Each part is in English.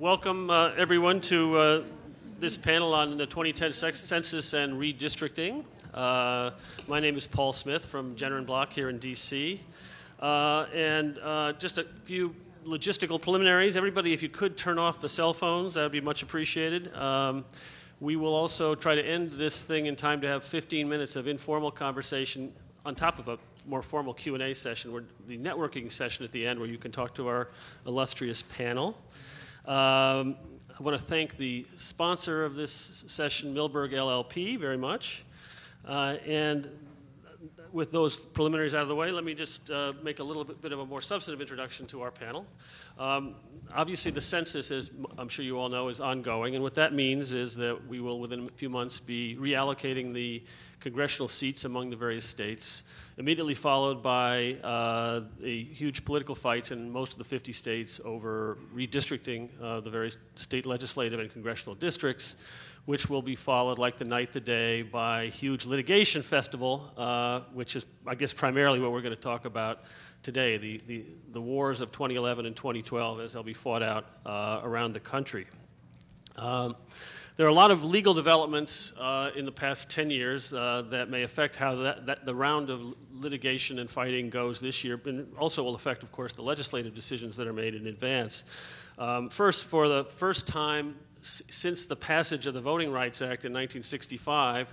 Welcome, uh, everyone, to uh, this panel on the 2010 census and redistricting. Uh, my name is Paul Smith from Jenner and Block here in D.C. Uh, and uh, just a few logistical preliminaries. Everybody, if you could turn off the cell phones, that would be much appreciated. Um, we will also try to end this thing in time to have 15 minutes of informal conversation on top of a more formal Q&A session, where the networking session at the end where you can talk to our illustrious panel. Um, I want to thank the sponsor of this session, Milberg LLP, very much. Uh, and with those preliminaries out of the way, let me just uh, make a little bit, bit, of a more substantive introduction to our panel. Um, obviously, the census, as I'm sure you all know, is ongoing, and what that means is that we will, within a few months, be reallocating the congressional seats among the various states immediately followed by uh, huge political fights in most of the 50 states over redistricting uh, the various state legislative and congressional districts, which will be followed, like the night the day, by huge litigation festival, uh, which is, I guess, primarily what we're going to talk about today, the, the, the, wars of 2011 and 2012 as they'll be fought out uh, around the country. Um, there are a lot of legal developments uh, in the past 10 years uh, that may affect how that, that, the round of litigation and fighting goes this year, and also will affect, of course, the legislative decisions that are made in advance. Um, first, for the first time s- since the passage of the Voting Rights Act in 1965,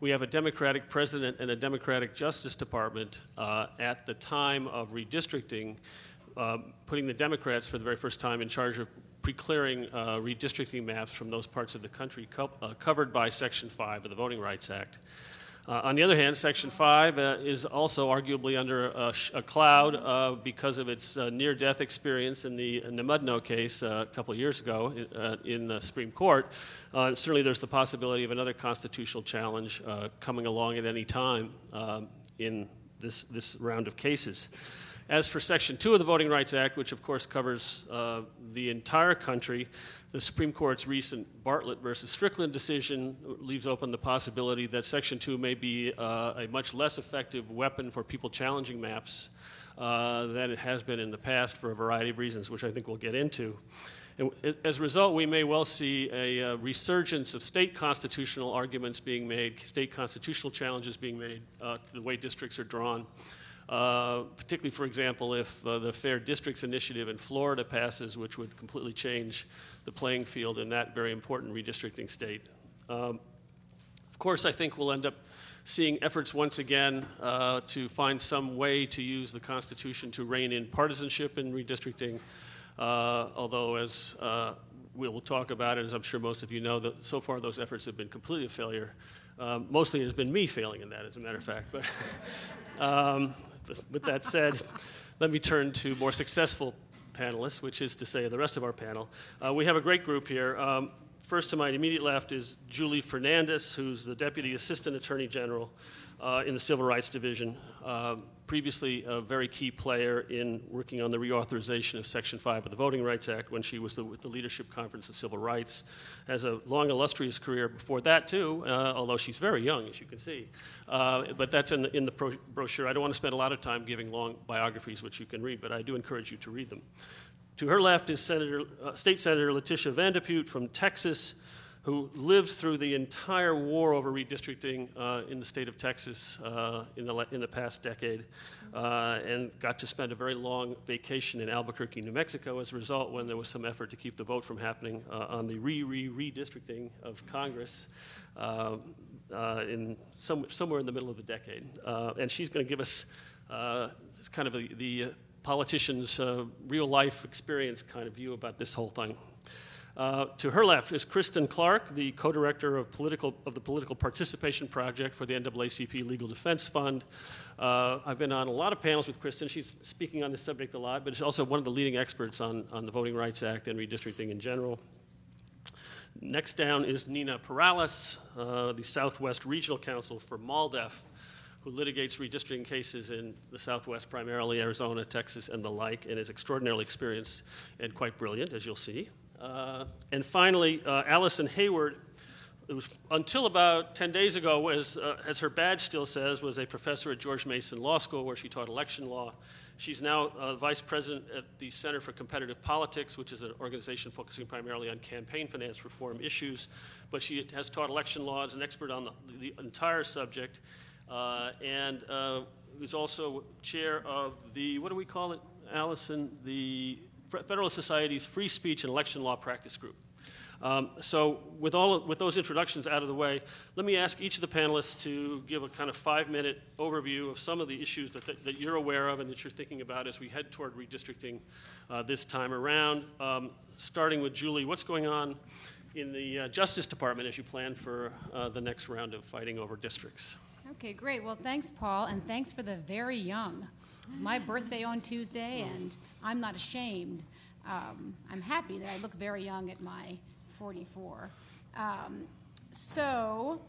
we have a Democratic president and a Democratic Justice Department uh, at the time of redistricting, uh, putting the Democrats for the very first time in charge of pre-clearing uh, redistricting maps from those parts of the country co- uh, covered by Section 5 of the Voting Rights Act. Uh, on the other hand, Section 5 uh, is also arguably under a, sh- a cloud uh, because of its uh, near death experience in the, in the Mudno case a couple of years ago in the Supreme Court. certainly, there's the possibility of another constitutional challenge coming along at any time um, in this, this round of cases. As for Section 2 of the Voting Rights Act, which of course covers uh, the entire country, the Supreme Court's recent Bartlett versus Strickland decision leaves open the possibility that Section 2 may be uh, a much less effective weapon for people challenging maps uh, than it has been in the past for a variety of reasons, which I think we'll get into. And as a result, we may well see a, uh, resurgence of state constitutional arguments being made, state constitutional challenges being made uh, to the way districts are drawn. Uh, particularly, for example, if uh, the Fair Districts Initiative in Florida passes, which would completely change the playing field in that very important redistricting state. Um, of course, I think we'll end up seeing efforts once again uh, to find some way to use the Constitution to rein in partisanship in redistricting, uh, although, as uh, we'll talk about, it, as I'm sure most of you know, that so far those efforts have been completely a failure. Um, mostly it has been me failing in that, as a matter of fact. But um, with that said, let me turn to more successful panelists, which is to say the rest of our panel. Uh, we have a great group here. Um, first to my immediate left is Julie Fernandes, who's the Deputy Assistant Attorney General in the Civil Rights Division. Um, previously a very key player in working on the reauthorization of Section 5 of the Voting Rights Act when she was the, with the Leadership Conference of Civil Rights. Has a long, illustrious career before that, too, uh, although she's very young, as you can see. Uh, but that's in the, in the pro- brochure. I don't want to spend a lot of time giving long biographies, which you can read, but I do encourage you to read them. To her left is Senator, uh, State Senator Leticia Van de Putte from Texas who lived through the entire war over redistricting uh, in the state of Texas uh, in, the, in the past decade, uh, and got to spend a very long vacation in Albuquerque, New Mexico as a result when there was some effort to keep the vote from happening uh, on the re re redistricting of Congress. Uh, uh, in some, somewhere in the middle of the decade. and she's going to give us kind of a, the politician's real life experience kind of view about this whole thing. Uh, to her left is Kristen Clarke, the co-director of, political, of the Political Participation Project for the NAACP Legal Defense Fund. Uh, I've been on a lot of panels with Kristen. She's speaking on this subject a lot, but she's also one of the leading experts on, on the Voting Rights Act and redistricting in general. Next down is Nina Perales, uh, the Southwest Regional Counsel for MALDEF, who litigates redistricting cases in the Southwest, primarily Arizona, Texas, and the like, and is extraordinarily experienced and quite brilliant, as you'll see. Uh, and finally, uh, Allison Hayward, it was until about 10 days ago, was, uh, as her badge still says, was a professor at George Mason Law School where she taught election law She's now uh, vice president at the Center for Competitive Politics, which is an organization focusing primarily on campaign finance reform issues. But she has taught election law as an expert on the, the entire subject, uh, and uh, is also chair of the what do we call it, Allison? The Federalist Society's Free Speech and Election Law Practice Group. Um, so with, all with those introductions out of the way, let me ask each of the panelists to give a kind of five-minute overview of some of the issues that, that, that, you're aware of and that you're thinking about as we head toward redistricting uh, this time around. Um, starting with Julie, what's going on in the uh, Justice Department as you plan for uh, the next round of fighting over districts? Okay, great. Well, thanks, Paul, and thanks for the very young. It was my birthday on Tuesday, and I'm not ashamed. Um, I'm happy that I look very young at my 44. Um, so,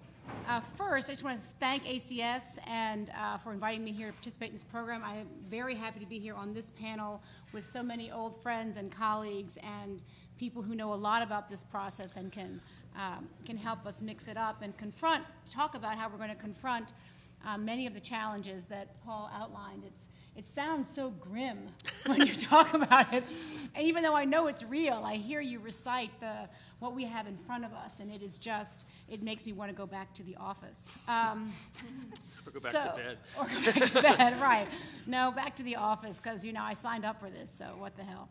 uh, first, I just want to thank ACS and uh, for inviting me here to participate in this program. I am very happy to be here on this panel with so many old friends and colleagues and people who know a lot about this process and can um, can help us mix it up and confront, talk about how we're going to confront uh, many of the challenges that Paul outlined. It's it sounds so grim when you talk about it. And even though I know it's real, I hear you recite the, what we have in front of us, and it is just, it makes me want to go back to the office. Um, or go back so, to bed. Or go back to bed, right. No, back to the office, because, you know, I signed up for this, so what the hell.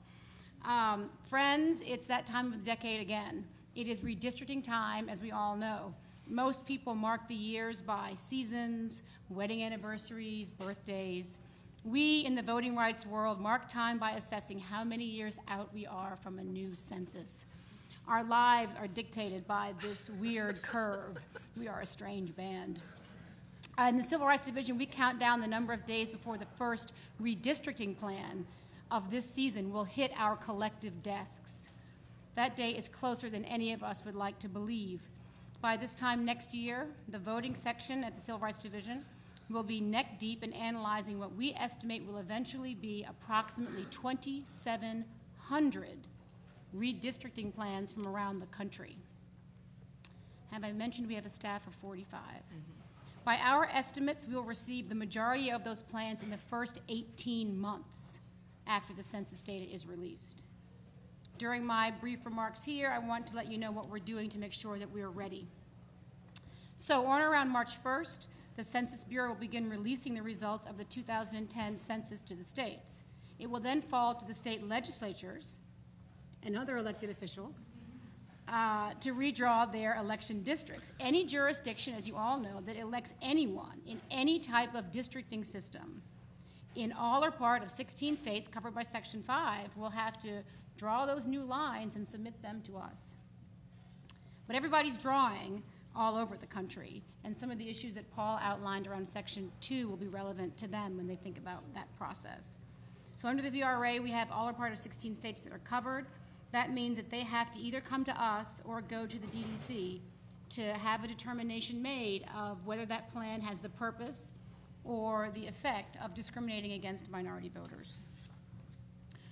Um, friends, it's that time of the decade again. It is redistricting time, as we all know. Most people mark the years by seasons, wedding anniversaries, birthdays. We in the voting rights world mark time by assessing how many years out we are from a new census. Our lives are dictated by this weird curve. We are a strange band. Uh, in the Civil Rights Division, we count down the number of days before the first redistricting plan of this season will hit our collective desks. That day is closer than any of us would like to believe. By this time next year, the voting section at the Civil Rights Division will be neck deep in analyzing what we estimate will eventually be approximately 2,700 redistricting plans from around the country. Have I mentioned we have a staff of 45? Mm-hmm. By our estimates, we will receive the majority of those plans in the first 18 months after the census data is released. During my brief remarks here, I want to let you know what we're doing to make sure that we are ready. So, on around March 1st, the Census Bureau will begin releasing the results of the 2010 census to the states. It will then fall to the state legislatures and other elected officials uh, to redraw their election districts. Any jurisdiction, as you all know, that elects anyone in any type of districting system in all or part of 16 states covered by Section 5 will have to draw those new lines and submit them to us. But everybody's drawing all over the country. And some of the issues that Paul outlined around Section 2 will be relevant to them when they think about that process. So under the VRA, we have all or part of 16 states that are covered. That means that they have to either come to us or go to the DDC to have a determination made of whether that plan has the purpose or the effect of discriminating against minority voters.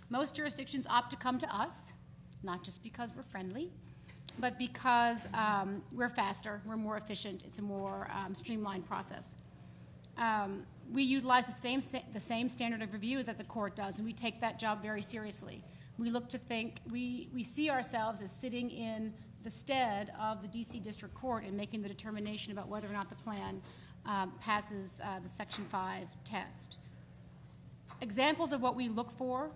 Most jurisdictions opt to come to us, not just because we're friendly, but because um, we're faster, we're more efficient, it's a more um, streamlined process. Um, we utilize the same, the same standard of review that the court does, and we take that job very seriously. We look to think, we, we see ourselves as sitting in the stead of the DC District Court and making the determination about whether or not the plan um, passes uh, the Section 5 test. Examples of what we look for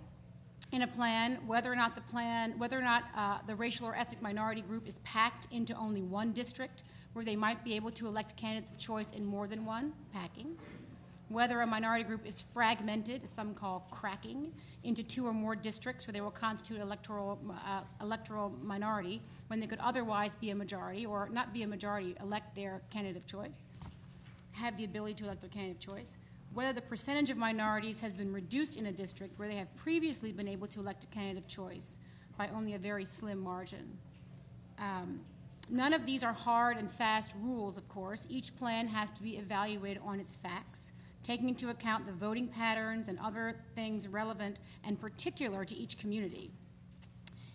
in a plan whether or not the plan, whether or not uh, the racial or ethnic minority group is packed into only one district where they might be able to elect candidates of choice in more than one, packing. Whether a minority group is fragmented, some call cracking, into two or more districts where they will constitute electoral, uh, electoral minority when they could otherwise be a majority or not be a majority, elect their candidate of choice, have the ability to elect their candidate of choice whether the percentage of minorities has been reduced in a district where they have previously been able to elect a candidate of choice by only a very slim margin. Um, none of these are hard and fast rules, of course. Each plan has to be evaluated on its facts, taking into account the voting patterns and other things relevant and particular to each community.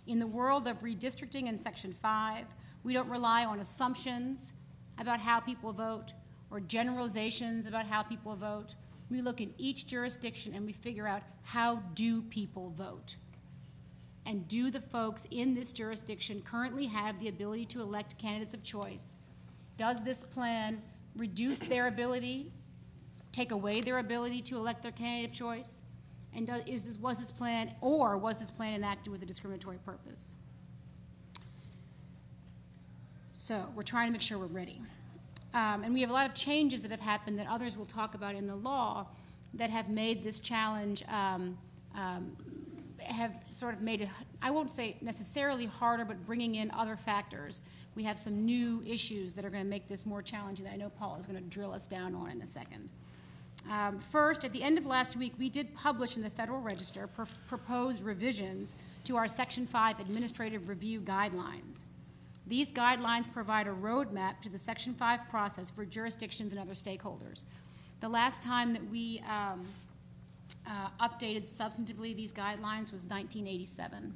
In the world of redistricting in Section 5, we don't rely on assumptions about how people vote or generalizations about how people vote We look in each jurisdiction and we figure out how do people vote? And do the folks in this jurisdiction currently have the ability to elect candidates of choice? Does this plan reduce their ability, take away their ability to elect their candidate of choice? And does, is this, was this plan, or was this plan enacted with a discriminatory purpose? So we're trying to make sure we're ready. Um, and we have a lot of changes that have happened that others will talk about in the law that have made this challenge, um, um, have sort of made it, I won't say necessarily harder, but bringing in other factors. We have some new issues that are going to make this more challenging that I know Paul is going to drill us down on in a second. Um, first, at the end of last week, we did publish in the Federal Register pr- proposed revisions to our Section 5 Administrative Review Guidelines. These guidelines provide a roadmap to the Section 5 process for jurisdictions and other stakeholders. The last time that we um, uh, updated substantively these guidelines was 1987.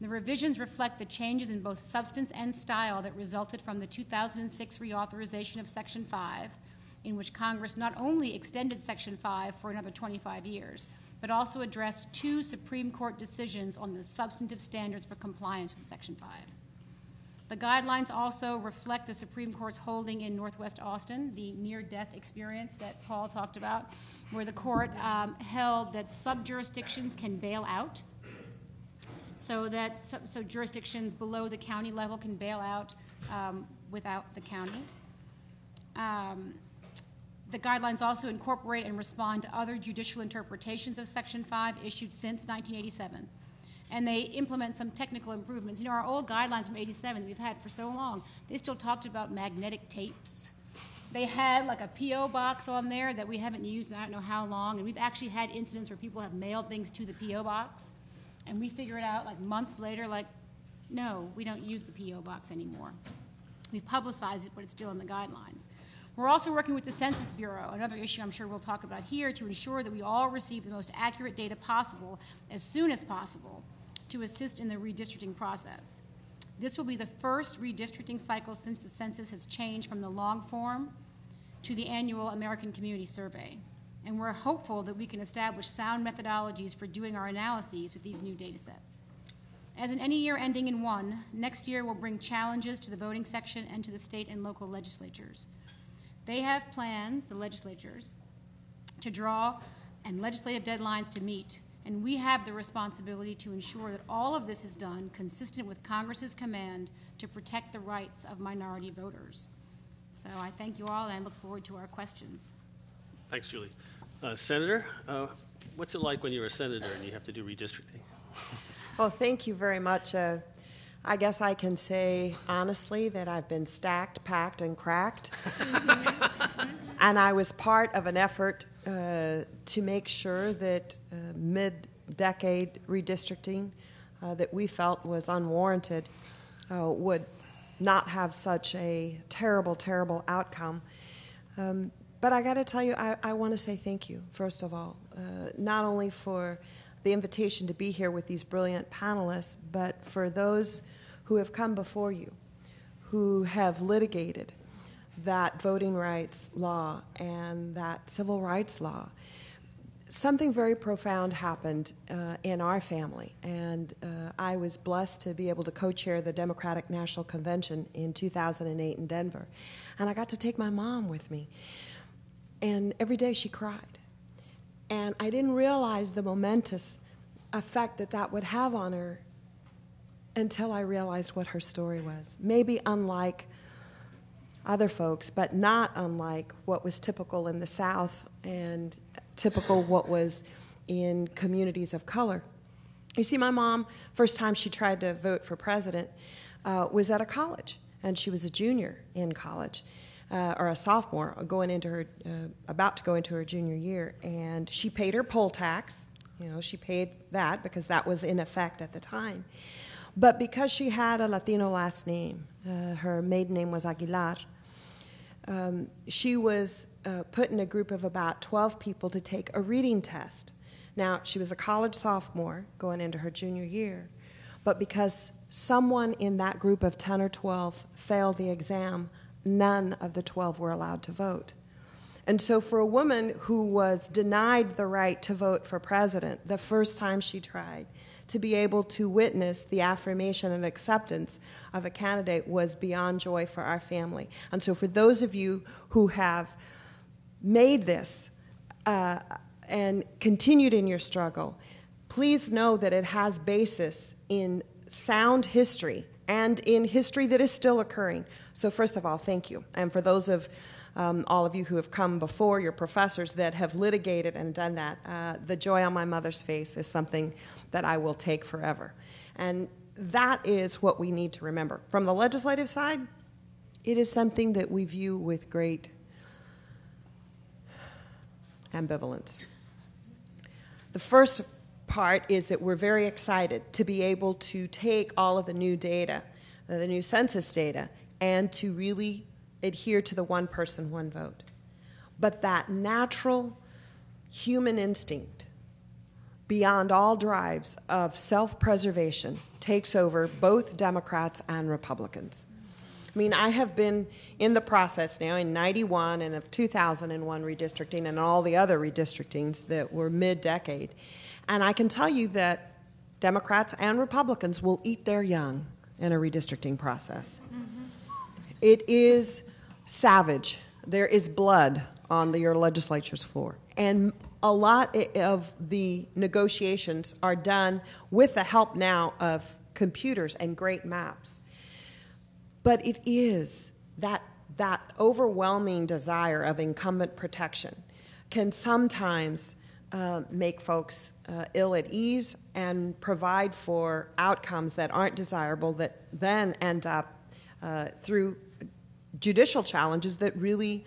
The revisions reflect the changes in both substance and style that resulted from the 2006 reauthorization of Section 5, in which Congress not only extended Section 5 for another 25 years, but also addressed two Supreme Court decisions on the substantive standards for compliance with Section 5. The guidelines also reflect the Supreme Court's holding in Northwest Austin, the near death experience that Paul talked about, where the court um, held that sub jurisdictions can bail out, so that so jurisdictions below the county level can bail out um, without the county. Um, the guidelines also incorporate and respond to other judicial interpretations of Section 5 issued since 1987 and they implement some technical improvements. You know, our old guidelines from 87 that we've had for so long, they still talked about magnetic tapes. They had like a P.O. box on there that we haven't used in I don't know how long, and we've actually had incidents where people have mailed things to the P.O. box, and we figure it out like months later, like, no, we don't use the P.O. box anymore. We've publicized it, but it's still in the guidelines. We're also working with the Census Bureau, another issue I'm sure we'll talk about here, to ensure that we all receive the most accurate data possible as soon as possible to assist in the redistricting process. This will be the first redistricting cycle since the census has changed from the long form to the annual American Community Survey. And we're hopeful that we can establish sound methodologies for doing our analyses with these new data sets. As in any year ending in one, next year will bring challenges to the voting section and to the state and local legislatures. They have plans, the legislatures, to draw and legislative deadlines to meet, and we have the responsibility to ensure that all of this is done consistent with Congress's command to protect the rights of minority voters. So I thank you all, and I look forward to our questions. Thanks, Julie. Uh, senator, uh, what's it like when you're a senator and you have to do redistricting? Well, thank you very much. Uh, I guess I can say honestly that I've been stacked, packed, and cracked. and I was part of an effort to make sure that uh, mid decade redistricting uh, that we felt was unwarranted uh, would not have such a terrible, terrible outcome. Um, but I got to tell you, I, I want to say thank you, first of all, uh, not only for the invitation to be here with these brilliant panelists, but for those who have come before you, who have litigated that voting rights law and that civil rights law. Something very profound happened uh, in our family, and uh, I was blessed to be able to co chair the Democratic National Convention in 2008 in Denver. And I got to take my mom with me. And every day she cried. And I didn't realize the momentous effect that that would have on her until I realized what her story was. Maybe unlike other folks, but not unlike what was typical in the South and typical what was in communities of color. You see, my mom, first time she tried to vote for president, uh, was at a college, and she was a junior in college. Uh, or a sophomore going into her, uh, about to go into her junior year, and she paid her poll tax. You know, she paid that because that was in effect at the time. But because she had a Latino last name, uh, her maiden name was Aguilar, um, she was uh, put in a group of about 12 people to take a reading test. Now, she was a college sophomore going into her junior year, but because someone in that group of 10 or 12 failed the exam, none of the 12 were allowed to vote. And so, for a woman who was denied the right to vote for president the first time she tried, to be able to witness the affirmation and acceptance of a candidate was beyond joy for our family. And so, for those of you who have made this uh, and continued in your struggle, please know that it has basis in sound history and in history that is still occurring. So, first of all, thank you. And for those of um, all of you who have come before, your professors that have litigated and done that, uh, the joy on my mother's face is something that I will take forever. And that is what we need to remember. From the legislative side, it is something that we view with great ambivalence. The first part is that we're very excited to be able to take all of the new data, the new census data, and to really adhere to the one person, one vote. But that natural human instinct, beyond all drives of self preservation, takes over both Democrats and Republicans. I mean, I have been in the process now in 91 and of 2001 redistricting and all the other redistrictings that were mid decade. And I can tell you that Democrats and Republicans will eat their young in a redistricting process. Mm-hmm. It is savage. There is blood on the, your legislature's floor. And a lot of the negotiations are done with the help now of computers and great maps. But it is that, that overwhelming desire of incumbent protection can sometimes uh, make folks uh, ill at ease and provide for outcomes that aren't desirable that then end up uh, through judicial challenges that really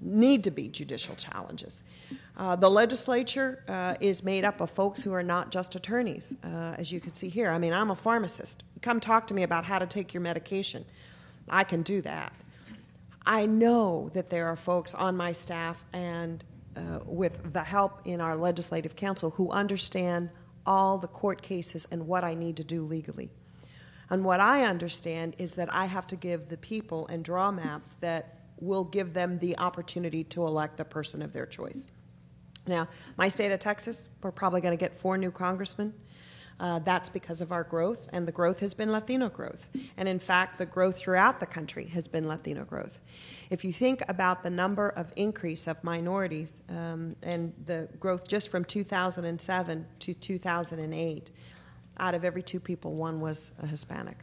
need to be judicial challenges. Uh, the legislature uh, is made up of folks who are not just attorneys, uh, as you can see here. I mean, I'm a pharmacist. Come talk to me about how to take your medication. I can do that. I know that there are folks on my staff and uh, with the help in our legislative council who understand all the court cases and what I need to do legally. And what I understand is that I have to give the people and draw maps that will give them the opportunity to elect a person of their choice. Now, my state of Texas, we're probably going to get four new congressmen. Uh, that's because of our growth, and the growth has been Latino growth. And in fact, the growth throughout the country has been Latino growth. If you think about the number of increase of minorities um, and the growth just from 2007 to 2008, out of every two people, one was a Hispanic.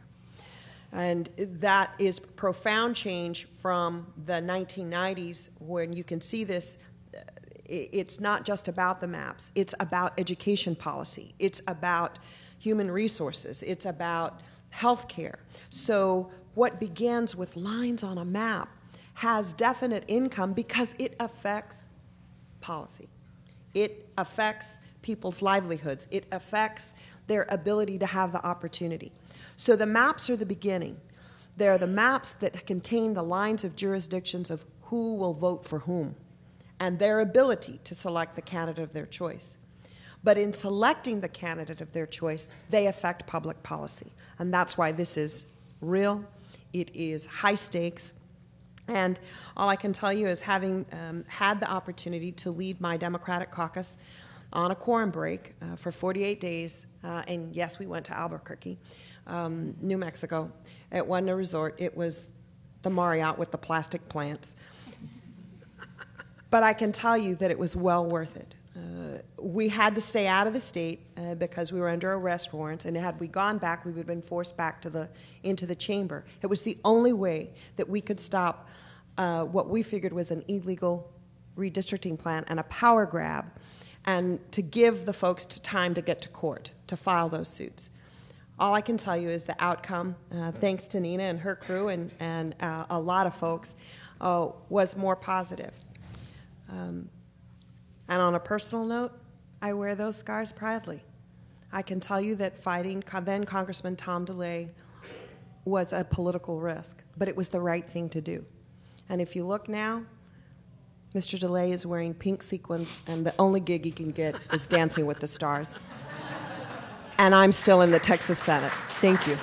And that is profound change from the 1990s when you can see this. Uh, it's not just about the maps, it's about education policy, it's about human resources, it's about health care. So, what begins with lines on a map has definite income because it affects policy, it affects people's livelihoods, it affects their ability to have the opportunity. So the maps are the beginning. They're the maps that contain the lines of jurisdictions of who will vote for whom and their ability to select the candidate of their choice. But in selecting the candidate of their choice, they affect public policy. And that's why this is real, it is high stakes. And all I can tell you is having um, had the opportunity to lead my Democratic caucus on a quorum break uh, for 48 days. Uh, and yes, we went to Albuquerque, um, New Mexico. It wasn't a resort, it was the Marriott with the plastic plants. but I can tell you that it was well worth it. Uh, we had to stay out of the state uh, because we were under arrest warrants, and had we gone back, we would have been forced back to the into the chamber. It was the only way that we could stop uh, what we figured was an illegal redistricting plan and a power grab and to give the folks time to get to court to file those suits. All I can tell you is the outcome, uh, thanks to Nina and her crew and, and uh, a lot of folks, uh, was more positive. Um, and on a personal note, I wear those scars proudly. I can tell you that fighting then Congressman Tom DeLay was a political risk, but it was the right thing to do. And if you look now, Mr. DeLay is wearing pink sequins, and the only gig he can get is Dancing with the Stars. And I'm still in the Texas Senate. Thank you.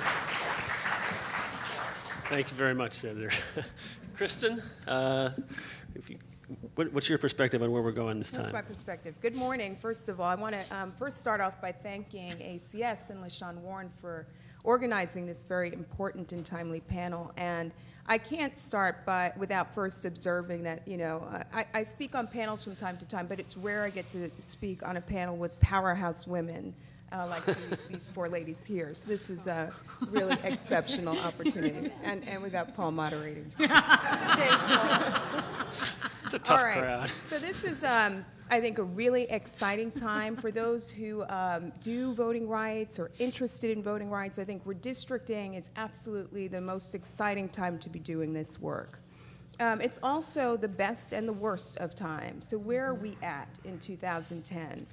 Thank you very much, Senator. Kristen, uh, if you what, what's your perspective on where we're going this That's time? That's my perspective. Good morning. First of all, I want to um, first start off by thanking ACS and LaShawn Warren for organizing this very important and timely panel. And I can't start by without first observing that you know I, I speak on panels from time to time, but it's rare I get to speak on a panel with powerhouse women. Uh, like these, these four ladies here. So this is a really exceptional opportunity. And, and we got Paul moderating. Thanks, Paul. It's a tough All right. crowd. So this is, um, I think, a really exciting time for those who um, do voting rights or interested in voting rights. I think redistricting is absolutely the most exciting time to be doing this work. Um, it's also the best and the worst of times. So where are we at in 2010?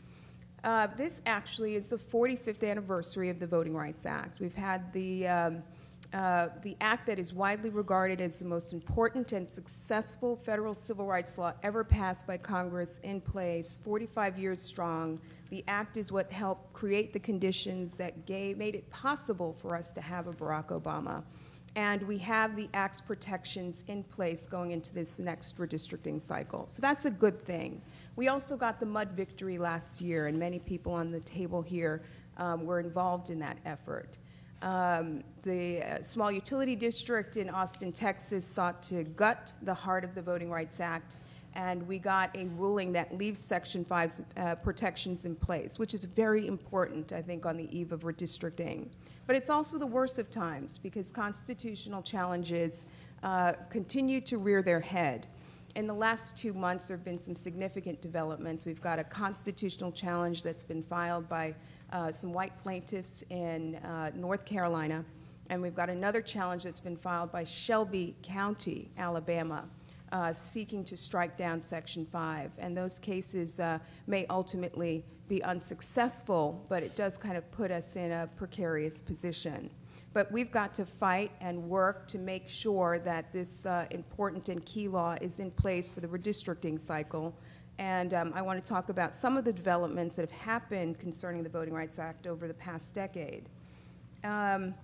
Uh, this actually is the 45th anniversary of the Voting Rights Act. We've had the um, uh, the act that is widely regarded as the most important and successful federal civil rights law ever passed by Congress in place, 45 years strong. The act is what helped create the conditions that gave, made it possible for us to have a Barack Obama. And we have the act's protections in place going into this next redistricting cycle. So that's a good thing. We also got the mud victory last year, and many people on the table here um, were involved in that effort. Um, the uh, small utility district in Austin, Texas sought to gut the heart of the Voting Rights Act, and we got a ruling that leaves Section 5's uh, protections in place, which is very important, I think, on the eve of redistricting. But it's also the worst of times because constitutional challenges uh, continue to rear their head. In the last two months, there have been some significant developments. We've got a constitutional challenge that's been filed by uh, some white plaintiffs in uh, North Carolina, and we've got another challenge that's been filed by Shelby County, Alabama, uh, seeking to strike down Section 5. And those cases uh, may ultimately be unsuccessful, but it does kind of put us in a precarious position. But we've got to fight and work to make sure that this uh, important and key law is in place for the redistricting cycle. And um, I want to talk about some of the developments that have happened concerning the Voting Rights Act over the past decade. Um,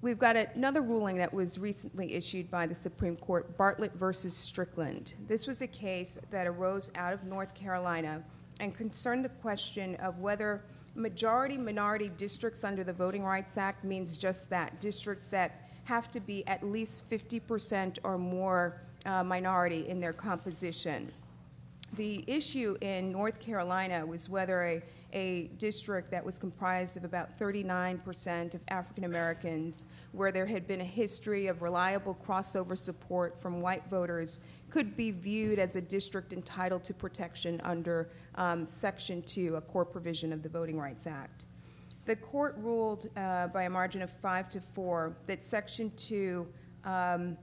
we've got another ruling that was recently issued by the Supreme Court, Bartlett versus Strickland. This was a case that arose out of North Carolina and concerned the question of whether majority minority districts under the Voting Rights Act means just that districts that have to be at least 50% or more uh, minority in their composition. The issue in North Carolina was whether a, a district that was comprised of about 39% of African Americans, where there had been a history of reliable crossover support from white voters, could be viewed as a district entitled to protection under um, Section 2, a core provision of the Voting Rights Act. The court ruled uh, by a margin of 5 to 4 that Section 2 um,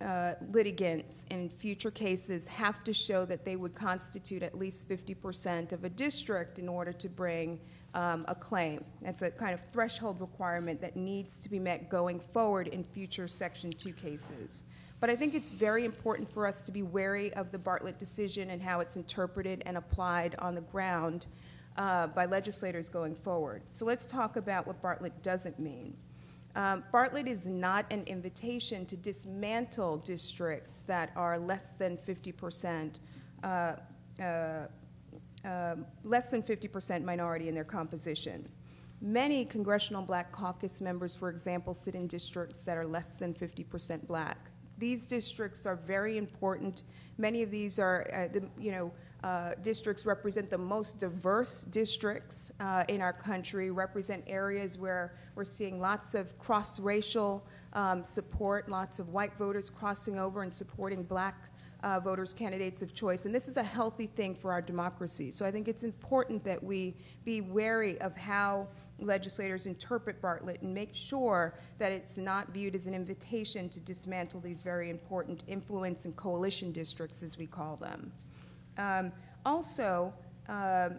uh, litigants in future cases have to show that they would constitute at least 50% of a district in order to bring um, a claim. That's a kind of threshold requirement that needs to be met going forward in future Section 2 cases. But I think it's very important for us to be wary of the Bartlett decision and how it's interpreted and applied on the ground uh, by legislators going forward. So let's talk about what Bartlett doesn't mean. Um, Bartlett is not an invitation to dismantle districts that are less than 50%, uh, uh, uh, less than 50% minority in their composition. Many Congressional Black Caucus members, for example, sit in districts that are less than 50% black. These districts are very important. Many of these are, uh, the, you know, uh, districts represent the most diverse districts uh, in our country, represent areas where we're seeing lots of cross racial um, support, lots of white voters crossing over and supporting black uh, voters, candidates of choice. And this is a healthy thing for our democracy. So I think it's important that we be wary of how legislators interpret Bartlett and make sure that it's not viewed as an invitation to dismantle these very important influence and coalition districts, as we call them. Um, also, uh,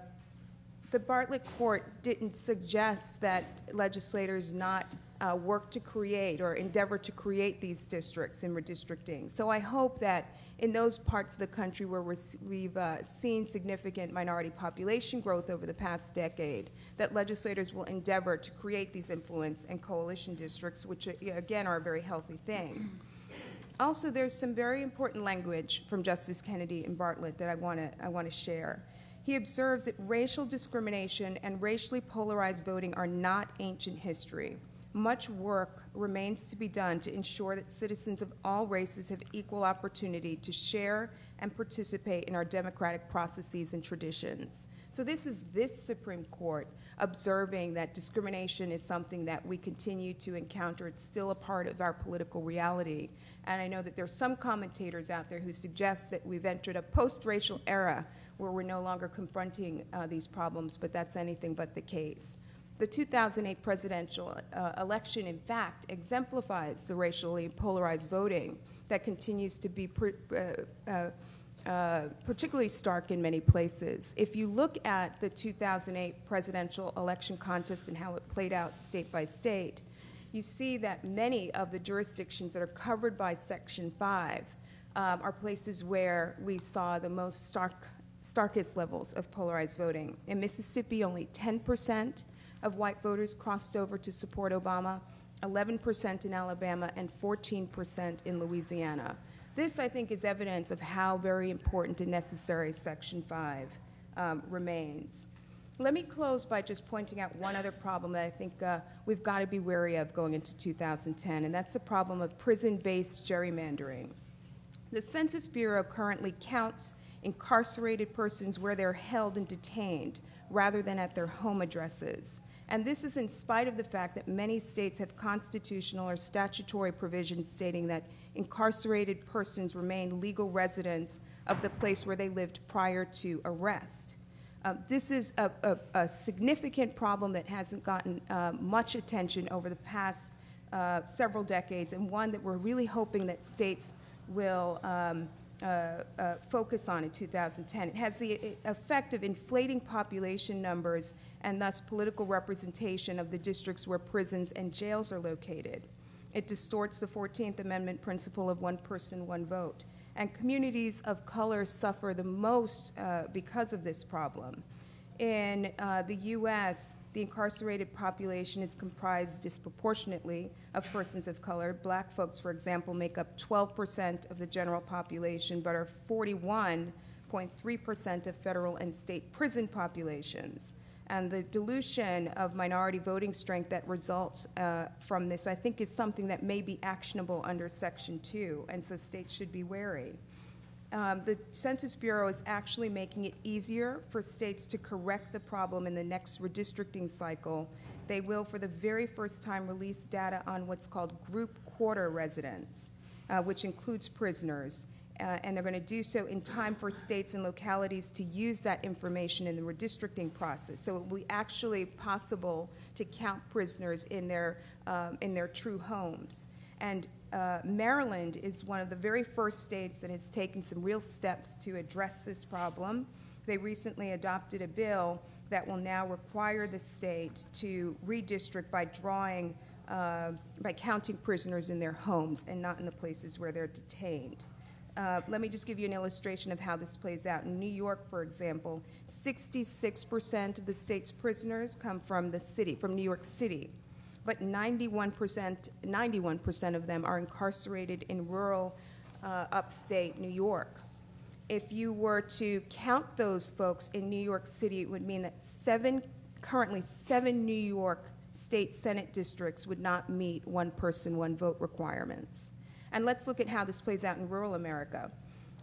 the Bartlett Court didn't suggest that legislators not uh, work to create or endeavor to create these districts in redistricting. So I hope that in those parts of the country where we have uh, seen significant minority population growth over the past decade, that legislators will endeavor to create these influence and coalition districts, which uh, again are a very healthy thing. Also, there's some very important language from Justice Kennedy and Bartlett that I want to I want to share. He observes that racial discrimination and racially polarized voting are not ancient history. Much work remains to be done to ensure that citizens of all races have equal opportunity to share and participate in our democratic processes and traditions. So, this is this Supreme Court observing that discrimination is something that we continue to encounter. It's still a part of our political reality. And I know that there's some commentators out there who suggest that we've entered a post racial era where we're no longer confronting uh, these problems, but that's anything but the case. The 2008 presidential uh, election, in fact, exemplifies the racially polarized voting that continues to be pre- uh, uh particularly stark in many places. If you look at the 2008 presidential election contest and how it played out state by state, you see that many of the jurisdictions that are covered by Section 5 um, are places where we saw the most stark, starkest levels of polarized voting. In Mississippi, only 10% of white voters crossed over to support Obama, 11% in Alabama, and 14% in Louisiana. This, I think, is evidence of how very important and necessary Section 5 um, remains. Let me close by just pointing out one other problem that I think uh, we've got to be wary of going into 2010, and that's the problem of prison based gerrymandering. The Census Bureau currently counts incarcerated persons where they're held and detained rather than at their home addresses. And this is in spite of the fact that many states have constitutional or statutory provisions stating that incarcerated persons remain legal residents of the place where they lived prior to arrest. Uh, this is a, a, a, significant problem that hasn't gotten uh, much attention over the past uh, several decades, and one that we're really hoping that states will um, uh, uh, focus on in 2010. It has the effect of inflating population numbers and thus political representation of the districts where prisons and jails are located. It distorts the 14th Amendment principle of one person, one vote. And communities of color suffer the most uh, because of this problem. In uh, the US, the incarcerated population is comprised disproportionately of persons of color. Black folks, for example, make up 12% of the general population, but are 41.3% of federal and state prison populations. And the dilution of minority voting strength that results uh, from this, I think, is something that may be actionable under Section 2, and so states should be wary. Um, the Census Bureau is actually making it easier for states to correct the problem in the next redistricting cycle. They will, for the very first time, release data on what's called group quarter residents, uh, which includes prisoners. Uh, and they're going to do so in time for states and localities to use that information in the redistricting process. So it will be actually possible to count prisoners in their, um, in their true homes. And uh, Maryland is one of the very first states that has taken some real steps to address this problem. They recently adopted a bill that will now require the state to redistrict by drawing, uh, by counting prisoners in their homes and not in the places where they're detained. Uh, let me just give you an illustration of how this plays out. In New York, for example, 66% of the state's prisoners come from the city, from New York City but 91%, 91% of them are incarcerated in rural uh, upstate New York. If you were to count those folks in New York City, it would mean that seven, currently seven New York state Senate districts would not meet one person, one vote requirements. And let's look at how this plays out in rural America.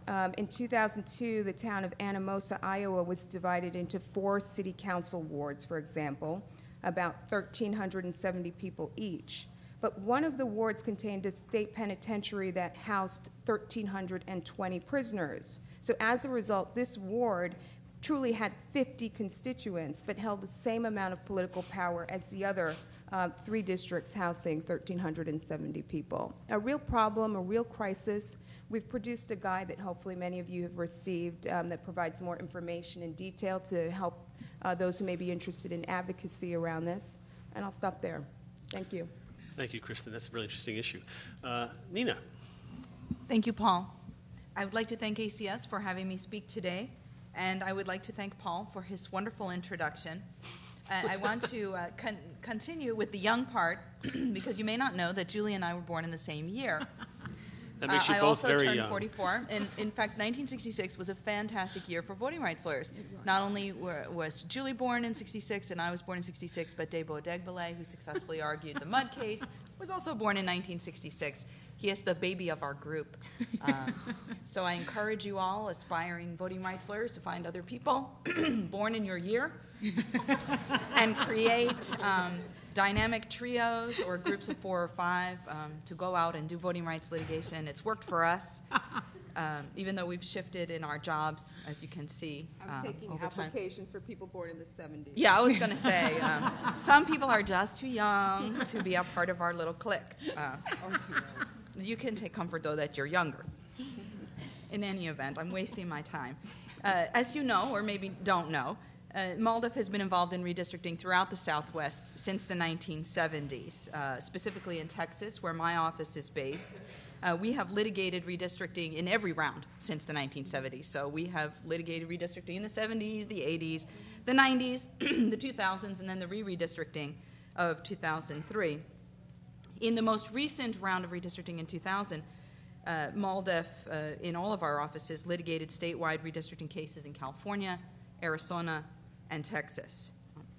Um, in 2002, the town of Anamosa, Iowa was divided into four city council wards, for example about 1,370 people each. But one of the wards contained a state penitentiary that housed 1,320 prisoners. So as a result, this ward truly had 50 constituents, but held the same amount of political power as the other uh, three districts housing 1,370 people. A real problem, a real crisis. We've produced a guide that hopefully many of you have received um, that provides more information and detail to help uh, those who may be interested in advocacy around this. And I'll stop there. Thank you. Thank you, Kristen. That's a really interesting issue. Uh, Nina. Thank you, Paul. I would like to thank ACS for having me speak today, and I would like to thank Paul for his wonderful introduction. Uh, I want to uh, con- continue with the young part because you may not know that Julie and I were born in the same year. That makes Uh, you I both also very turned young. 44. And in fact, 1966 was a fantastic year for voting rights lawyers. Not only were, was Julie born in 66 and I was born in 66, but Debo Adegbile, who successfully argued the Mudd case, was also born in 1966. He is the baby of our group. Um, so I encourage you all, aspiring voting rights lawyers, to find other people born in your year and create um, dynamic trios or groups of four or five um, to go out and do voting rights litigation. It's worked for us, um, even though we've shifted in our jobs, as you can see I'm um, taking over time. applications for people born in the 70s. Yeah, I was going to say, um, some people are just too young to be a part of our little clique. Uh, you can take comfort, though, that you're younger. In any event, I'm wasting my time. Uh, as you know, or maybe don't know, uh, has been involved in redistricting throughout the Southwest since the 1970s, uh, specifically in Texas, where my office is based. Uh, we have litigated redistricting in every round since the 1970s. So we have litigated redistricting in the 70s, the 80s, the 90s, the 2000s, and then the re redistricting of 2003. In the most recent round of redistricting in 2000, uh, MALDEF, uh, in all of our offices, litigated statewide redistricting cases in California, Arizona, and Texas.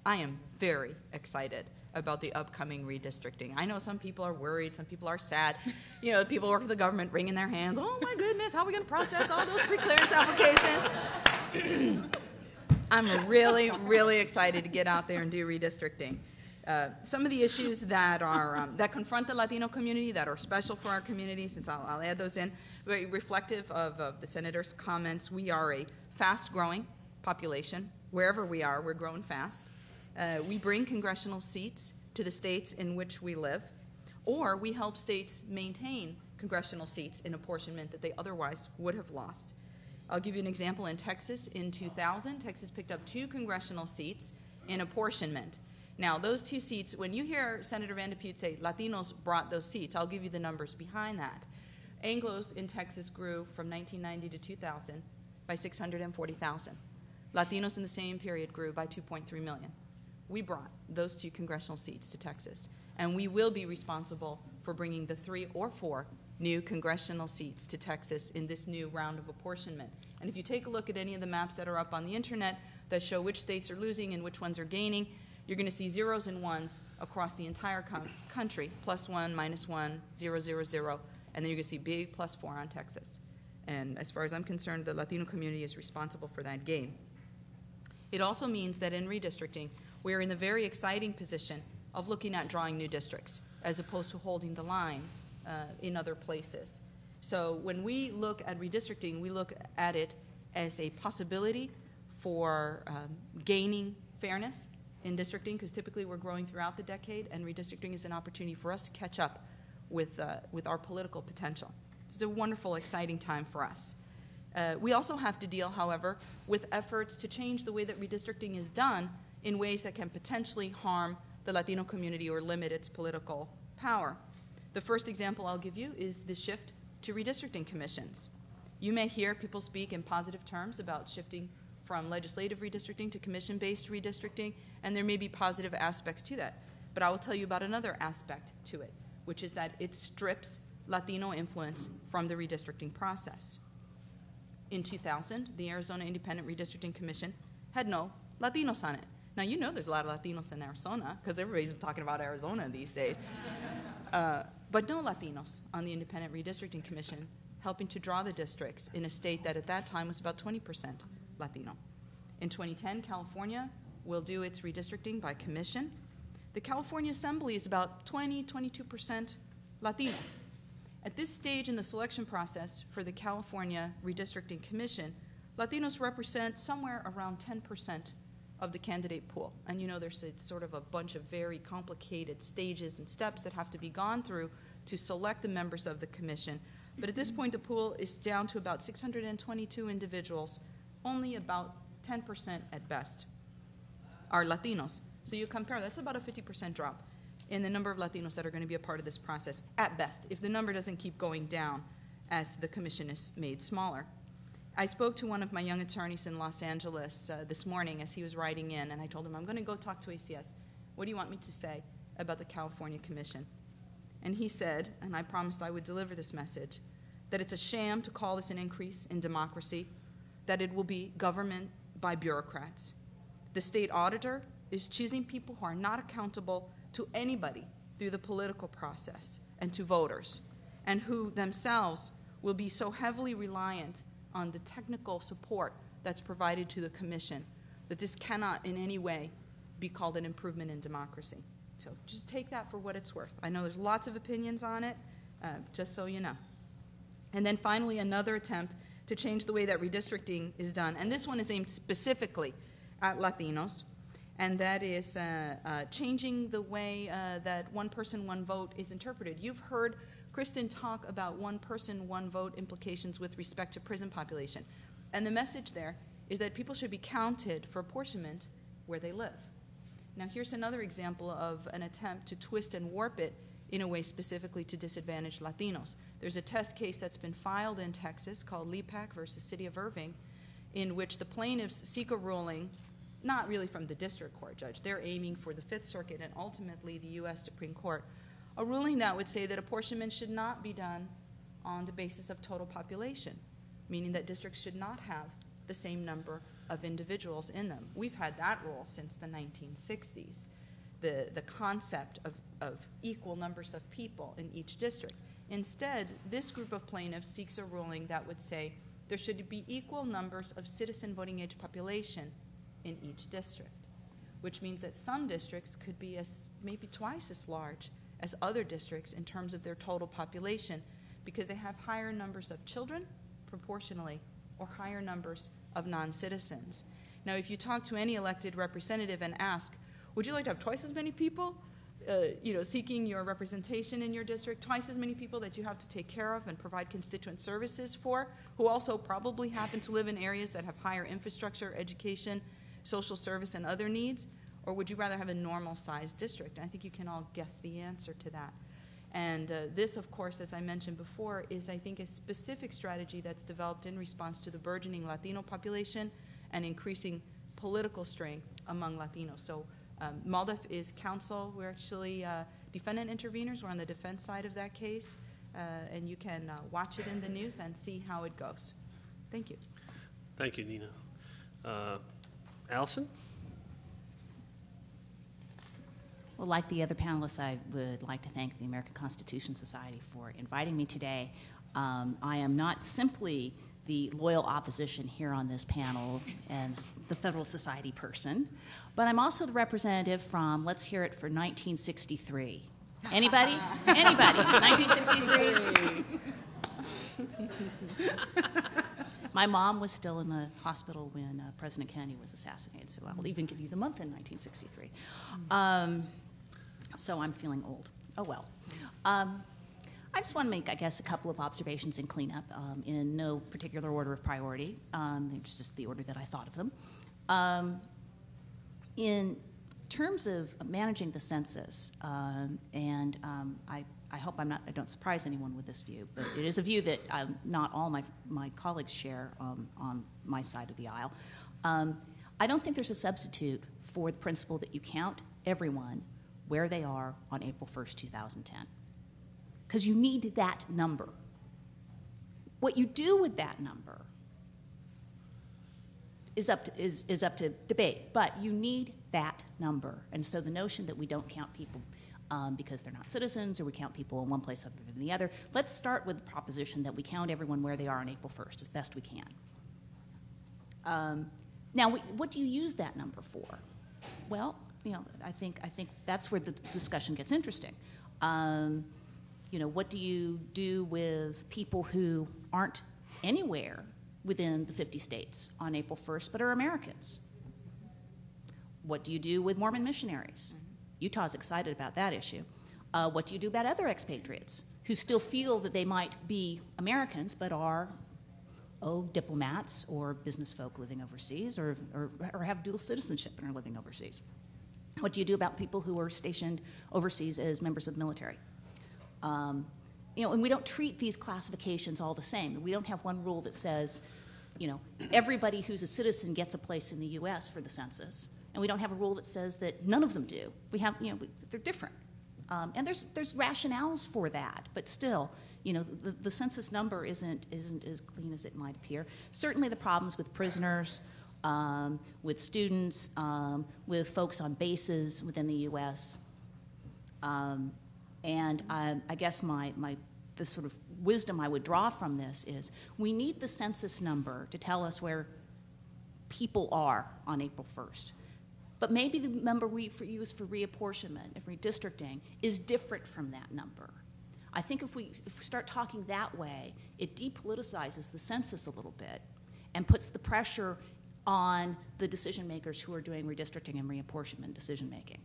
I am very excited about the upcoming redistricting. I know some people are worried, some people are sad. You know, people work for the government wringing their hands. Oh my goodness, how are we going to process all those pre-clearance applications? I'm really, really excited to get out there and do redistricting. Uh, some of the issues that are um, that confront the Latino community that are special for our community, since I'll, I'll add those in, very reflective of, of the senator's comments. We are a fast-growing population. Wherever we are, we're growing fast. Uh, we bring congressional seats to the states in which we live, or we help states maintain congressional seats in apportionment that they otherwise would have lost. I'll give you an example. In Texas, in 2000, Texas picked up two congressional seats in apportionment. Now, those two seats, when you hear Senator Van de say Latinos brought those seats, I'll give you the numbers behind that. Anglos in Texas grew from 1990 to 2000 by 640,000. Latinos in the same period grew by 2.3 million. We brought those two congressional seats to Texas, and we will be responsible for bringing the three or four new congressional seats to Texas in this new round of apportionment. And if you take a look at any of the maps that are up on the internet that show which states are losing and which ones are gaining, you're going to see zeros and ones across the entire country plus one, minus one, zero, zero, zero, and then you're going to see big plus four on Texas. And as far as I'm concerned, the Latino community is responsible for that gain. It also means that in redistricting, we're in the very exciting position of looking at drawing new districts as opposed to holding the line uh, in other places. So when we look at redistricting, we look at it as a possibility for um, gaining fairness in districting, because typically we're growing throughout the decade, and redistricting is an opportunity for us to catch up with, uh, with our political potential. It's a wonderful, exciting time for us. Uh, we also have to deal, however, with efforts to change the way that redistricting is done in ways that can potentially harm the Latino community or limit its political power. The first example I'll give you is the shift to redistricting commissions. You may hear people speak in positive terms about shifting from legislative redistricting to commission based redistricting, and there may be positive aspects to that. But I will tell you about another aspect to it, which is that it strips Latino influence from the redistricting process. In 2000, the Arizona Independent Redistricting Commission had no Latinos on it. Now, you know there's a lot of Latinos in Arizona because everybody's talking about Arizona these days. Uh, but no Latinos on the Independent Redistricting Commission helping to draw the districts in a state that at that time was about 20% Latino. In 2010, California will do its redistricting by commission. The California Assembly is about 20, 22% Latino. At this stage in the selection process for the California Redistricting Commission, Latinos represent somewhere around 10% of the candidate pool. And you know, there's sort of a bunch of very complicated stages and steps that have to be gone through to select the members of the commission. But at this point, the pool is down to about 622 individuals, only about 10% at best are Latinos. So you compare, that's about a 50% drop in the number of Latinos that are going to be a part of this process, at best, if the number doesn't keep going down as the commission is made smaller. I spoke to one of my young attorneys in Los Angeles uh, this morning as he was riding in, and I told him, I'm going to go talk to ACS. What do you want me to say about the California Commission? And he said, and I promised I would deliver this message, that it's a sham to call this an increase in democracy, that it will be government by bureaucrats. The state auditor is choosing people who are not accountable to anybody through the political process and to voters, and who themselves will be so heavily reliant on the technical support that's provided to the commission that this cannot in any way be called an improvement in democracy. So just take that for what it's worth. I know there's lots of opinions on it, uh, just so you know. And then finally, another attempt to change the way that redistricting is done. And this one is aimed specifically at Latinos, and that is uh, uh, changing the way uh, that one person, one vote is interpreted. You've heard Kristen talk about one person, one vote implications with respect to prison population. And the message there is that people should be counted for apportionment where they live. Now, here's another example of an attempt to twist and warp it in a way specifically to disadvantaged Latinos. There's a test case that's been filed in Texas called Lepak versus City of Irving, in which the plaintiffs seek a ruling, not really from the district court judge, they're aiming for the Fifth Circuit and ultimately the U.S. Supreme Court, a ruling that would say that apportionment should not be done on the basis of total population, meaning that districts should not have the same number of individuals in them. We've had that rule since the 1960s, the, the concept of, of equal numbers of people in each district. Instead, this group of plaintiffs seeks a ruling that would say there should be equal numbers of citizen voting age population in each district, which means that some districts could be as maybe twice as large as other districts in terms of their total population because they have higher numbers of children proportionally or higher numbers of non citizens. Now, if you talk to any elected representative and ask, would you like to have twice as many people? Uh, you know, seeking your representation in your district, twice as many people that you have to take care of and provide constituent services for, who also probably happen to live in areas that have higher infrastructure, education, social service, and other needs? Or would you rather have a normal sized district? And I think you can all guess the answer to that. And uh, this, of course, as I mentioned before, is, I think, a specific strategy that's developed in response to the burgeoning Latino population and increasing political strength among Latinos. So um, MALDEF is counsel. We're actually uh, defendant interveners. We're on the defense side of that case. Uh, and you can uh, watch it in the news and see how it goes. Thank you. Thank you, Nina. Uh, Allison? Well, like the other panelists, I would like to thank the American Constitution Society for inviting me today. Um, I am not simply the loyal opposition here on this panel and the Federalist Society person, but I'm also the representative from, let's hear it for 1963. Anybody? Anybody? 1963? My mom was still in the hospital when uh, President Kennedy was assassinated, so I'll even give you the month in 1963. Um, so I'm feeling old. Oh well. Um, I just want to make, I guess, a couple of observations in cleanup um, in no particular order of priority. Um, it's just the order that I thought of them. Um, in terms of managing the census, um, and um, I, I hope I'm not, I don't surprise anyone with this view, but it is a view that um, not all my, my colleagues share on my side of the aisle. I don't think there's a substitute for the principle that you count everyone where they are on April 1st, 2010. Because you need that number. What you do with that number is up to, is, is up to debate, but you need that number. And so the notion that we don't count people um, because they're not citizens or we count people in one place other than the other, let's start with the proposition that we count everyone where they are on April 1st as best we can. Um, now, what do you use that number for? Well, you know, I think I think that's where the discussion gets interesting. Um, you know, what do you do with people who aren't anywhere within the 50 states on April 1st but are Americans? What do you do with Mormon missionaries? Mm-hmm. Utah's excited about that issue. Uh, what do you do about other expatriates who still feel that they might be Americans but are, oh, diplomats or business folk living overseas or, or, or have dual citizenship and are living overseas? What do you do about people who are stationed overseas as members of the military? Um, you know, and we don't treat these classifications all the same. We don't have one rule that says, you know, everybody who's a citizen gets a place in the U.S. for the census, and we don't have a rule that says that none of them do. We have, you know, we, they're different. Um, and there's, there's rationales for that, but still, you know, the, the census number isn't, isn't as clean as it might appear. Certainly the problems with prisoners, um, with students, um, with folks on bases within the U.S. Um, and I, I guess my, my, the sort of wisdom I would draw from this is we need the census number to tell us where people are on April 1st. But maybe the number we for use for reapportionment and redistricting is different from that number. I think if we, if we start talking that way, it depoliticizes the census a little bit and puts the pressure on the decision makers who are doing redistricting and reapportionment decision making.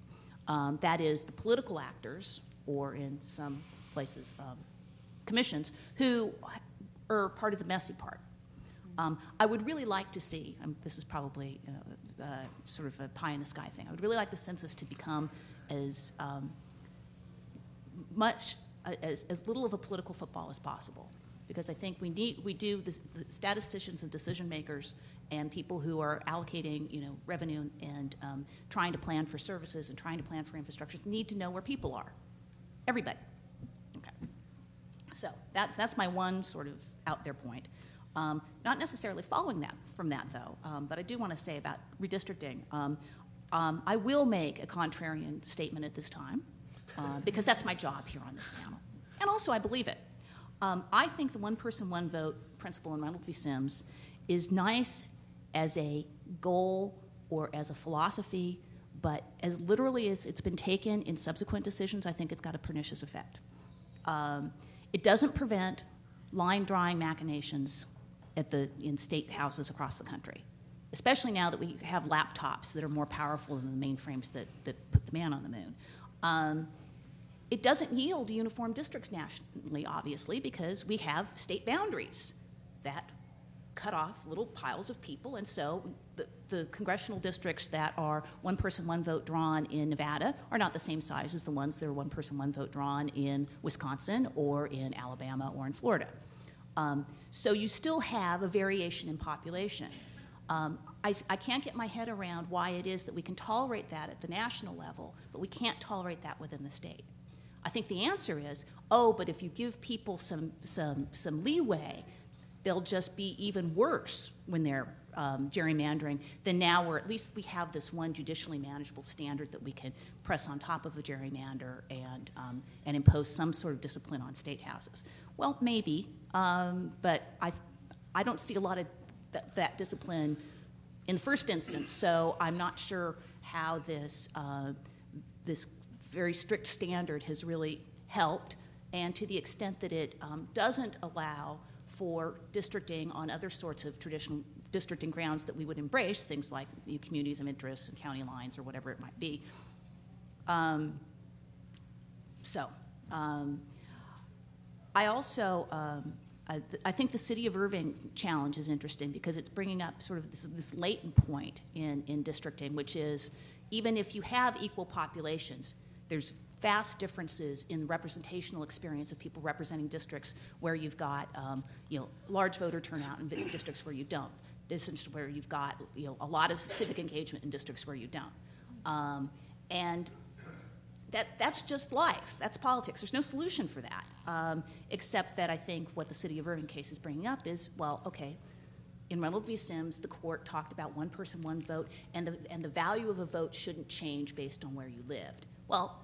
Um, that is, the political actors, or in some places, um, commissions, who are part of the messy part. Um, I would really like to see, um, this is probably uh, uh, sort of a pie in the sky thing, I would really like the census to become as um, much, uh, as, as little of a political football as possible. Because I think we need, we do, the, the statisticians and decision makers and people who are allocating, you know, revenue and um, trying to plan for services and trying to plan for infrastructure need to know where people are. Everybody. Okay. So that's, that's my one sort of out there point. Um, not necessarily following that from that, though, um, but I do want to say about redistricting. Um, um, I will make a contrarian statement at this time uh, because that's my job here on this panel. And also, I believe it. Um, I think the one person, one vote principle in Reynolds v. Sims is nice as a goal or as a philosophy, but as literally as it's been taken in subsequent decisions, I think it's got a pernicious effect. Um, it doesn't prevent line drawing machinations at the, in state houses across the country, especially now that we have laptops that are more powerful than the mainframes that, that put the man on the moon. Um, it doesn't yield uniform districts nationally, obviously, because we have state boundaries that cut off little piles of people, and so the, the, congressional districts that are one person, one vote drawn in Nevada are not the same size as the ones that are one person, one vote drawn in Wisconsin or in Alabama or in Florida. Um, so you still have a variation in population. Um, I, I, can't get my head around why it is that we can tolerate that at the national level, but we can't tolerate that within the state. I think the answer is, oh, but if you give people some, some, some leeway, they'll just be even worse when they're um, gerrymandering then now, where at least we have this one judicially manageable standard that we can press on top of a gerrymander and, um, and impose some sort of discipline on state houses. Well, maybe, um, but I, I don't see a lot of th- that discipline in the first instance, so I'm not sure how this, uh, this very strict standard has really helped, and to the extent that it um, doesn't allow for districting on other sorts of traditional districting grounds that we would embrace, things like communities of interest and county lines or whatever it might be. Um, so, um, I also, um, I, th- I, think the city of Irving challenge is interesting because it's bringing up sort of this, this latent point in, in districting, which is even if you have equal populations, there's vast differences in the representational experience of people representing districts where you've got um, you know large voter turnout and districts where you don't, districts where you've got you know a lot of civic engagement in districts where you don't, um, and that, that's just life. That's politics. There's no solution for that, um, except that I think what the city of Irving case is bringing up is, well, okay, in Reynolds v. Sims, the court talked about one person, one vote, and the, and the value of a vote shouldn't change based on where you lived. Well,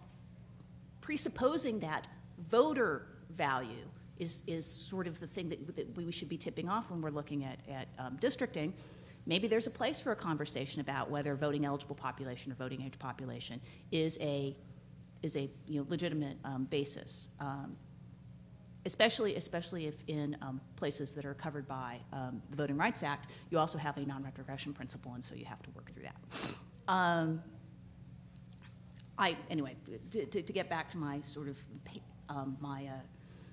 presupposing that voter value is, is sort of the thing that, that we should be tipping off when we're looking at, at um, districting, maybe there's a place for a conversation about whether voting eligible population or voting age population is a is a you know, legitimate um, basis, um, especially, especially if in um, places that are covered by um, the Voting Rights Act, you also have a non-retrogression principle, and so you have to work through that. Um, I, anyway, to, to, to, get back to my sort of um, my, uh,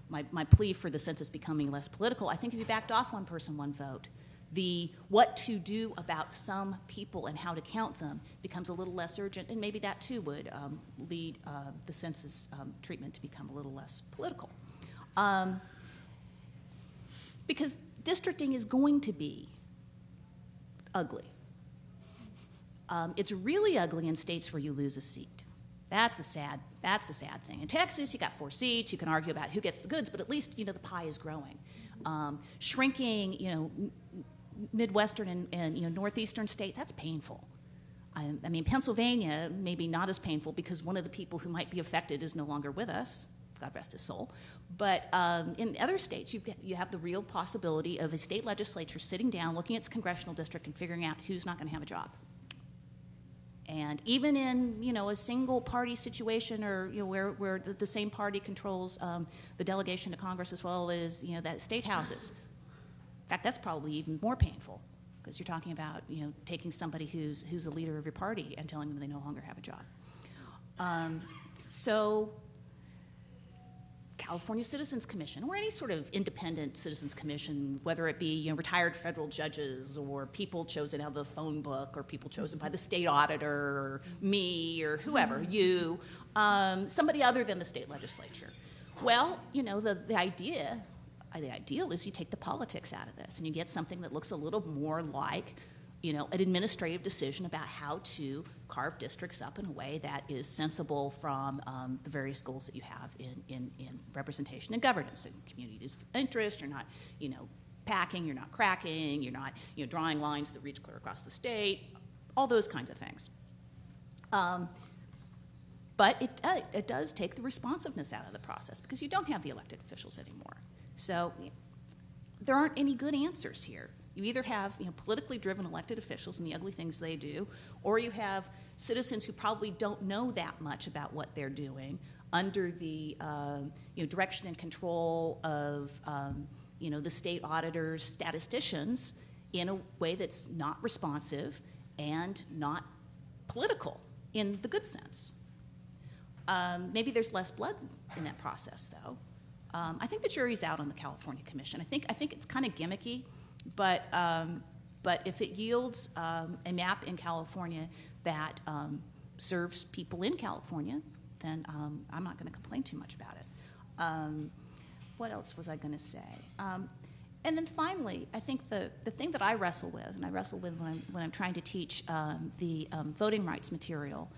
my, my plea for the census becoming less political, I think if you backed off one person, one vote, the what to do about some people and how to count them becomes a little less urgent, and maybe that too would um, lead uh, the census um, treatment to become a little less political. Um, because districting is going to be ugly. Um, it's really ugly in states where you lose a seat. That's a sad. That's a sad thing. In Texas, you got four seats. You can argue about who gets the goods, but at least you know the pie is growing. Um, shrinking, you know, midwestern and, and you know northeastern states. That's painful. I, I mean, Pennsylvania maybe not as painful because one of the people who might be affected is no longer with us. God rest his soul. But um, in other states, you've you have the real possibility of a state legislature sitting down, looking at its congressional district, and figuring out who's not going to have a job. And even in you know a single party situation, or you know where, where the, the same party controls um, the delegation to Congress as well as you know that state houses. In fact, that's probably even more painful because you're talking about you know taking somebody who's who's a leader of your party and telling them they no longer have a job. Um, so California Citizens Commission or any sort of independent citizens commission, whether it be you know, retired federal judges or people chosen out of the phone book or people chosen by the state auditor or me or whoever, you, um, somebody other than the state legislature. Well, you know, the, the idea, the ideal is you take the politics out of this and you get something that looks a little more like you know, an administrative decision about how to carve districts up in a way that is sensible from um, the various goals that you have in, in, in representation and governance and communities of interest. You're not, you know, packing, you're not cracking, you're not, you know, drawing lines that reach clear across the state, all those kinds of things. Um, but it, uh, it does take the responsiveness out of the process because you don't have the elected officials anymore. So there aren't any good answers here. You either have you know, politically driven elected officials and the ugly things they do, or you have citizens who probably don't know that much about what they're doing under the um, you know, direction and control of um, you know, the state auditors, statisticians, in a way that's not responsive and not political in the good sense. Um, maybe there's less blood in that process, though. Um, I think the jury's out on the California Commission. I think I think it's kind of gimmicky. But, um, but if it yields um, a map in California that um, serves people in California, then um, I'm not going to complain too much about it. Um, what else was I going to say? And then finally, I think the, the thing that I wrestle with, and I wrestle with when I'm, when I'm trying to teach the voting rights material,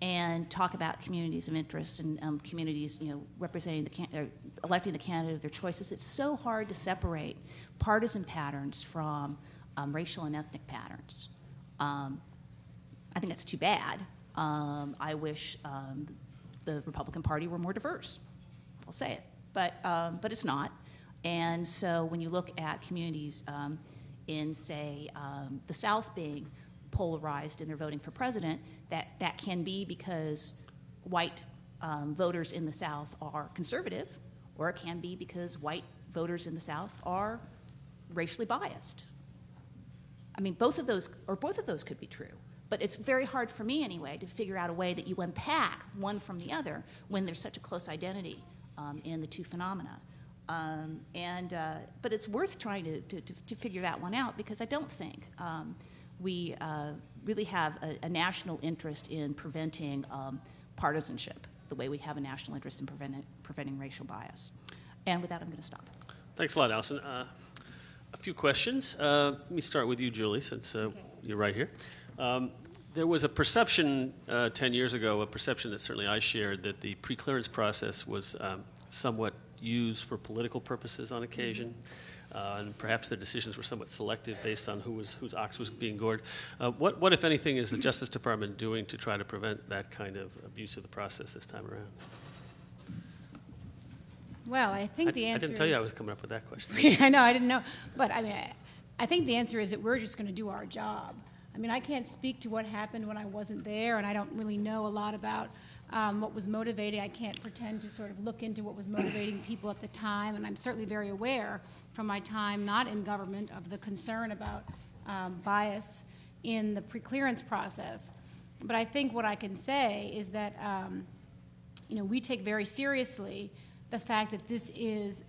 and talk about communities of interest and um, communities, you know, representing the can- electing the candidate of their choices. It's so hard to separate partisan patterns from um, racial and ethnic patterns. Um, I think that's too bad. Um, I wish um, the Republican Party were more diverse. I'll say it, but um, but it's not. And so when you look at communities in, say, the South being polarized in their voting for president, that, that can be because white um, voters in the South are conservative, or it can be because white voters in the South are racially biased. I mean, both of those, or both of those could be true. But it's very hard for me, anyway, to figure out a way that you unpack one from the other when there's such a close identity um, in the two phenomena. Um, and, uh, but it's worth trying to, to, to, figure that one out because I don't think um, we uh, really have a, a, national interest in preventing um, partisanship the way we have a national interest in preventing, preventing racial bias. And with that, I'm going to stop. Thanks a lot, Allison. Uh, a few questions. Uh, let me start with you, Julie, since uh, okay. you're right here. Um, there was a perception uh, 10 years ago, a perception that certainly I shared, that the pre-clearance process was um, somewhat used for political purposes on occasion. Mm-hmm uh, and perhaps the decisions were somewhat selective based on who was, whose ox was being gored. Uh, what, what, if anything, is the Justice Department doing to try to prevent that kind of abuse of the process this time around? Well, I think I, the answer. I didn't tell is, you I was coming up with that question. I know, I didn't know, but I mean, I, I think the answer is that we're just going to do our job. I mean, I can't speak to what happened when I wasn't there, and I don't really know a lot about um, what was motivating. I can't pretend to sort of look into what was motivating people at the time, and I'm certainly very aware from my time not in government of the concern about um, bias in the preclearance process. But I think what I can say is that um, you know we take very seriously the fact that this is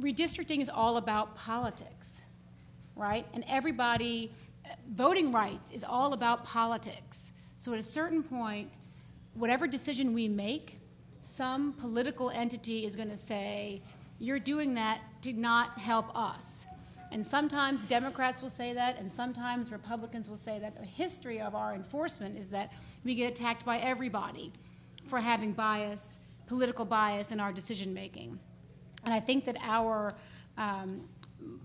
redistricting is all about politics, right? And everybody voting rights is all about politics. So at a certain point, whatever decision we make, some political entity is going to say, you're doing that to not help us. And sometimes Democrats will say that, and sometimes Republicans will say that. The history of our enforcement is that we get attacked by everybody. for having bias, political bias in our decision making. And I think that our, um,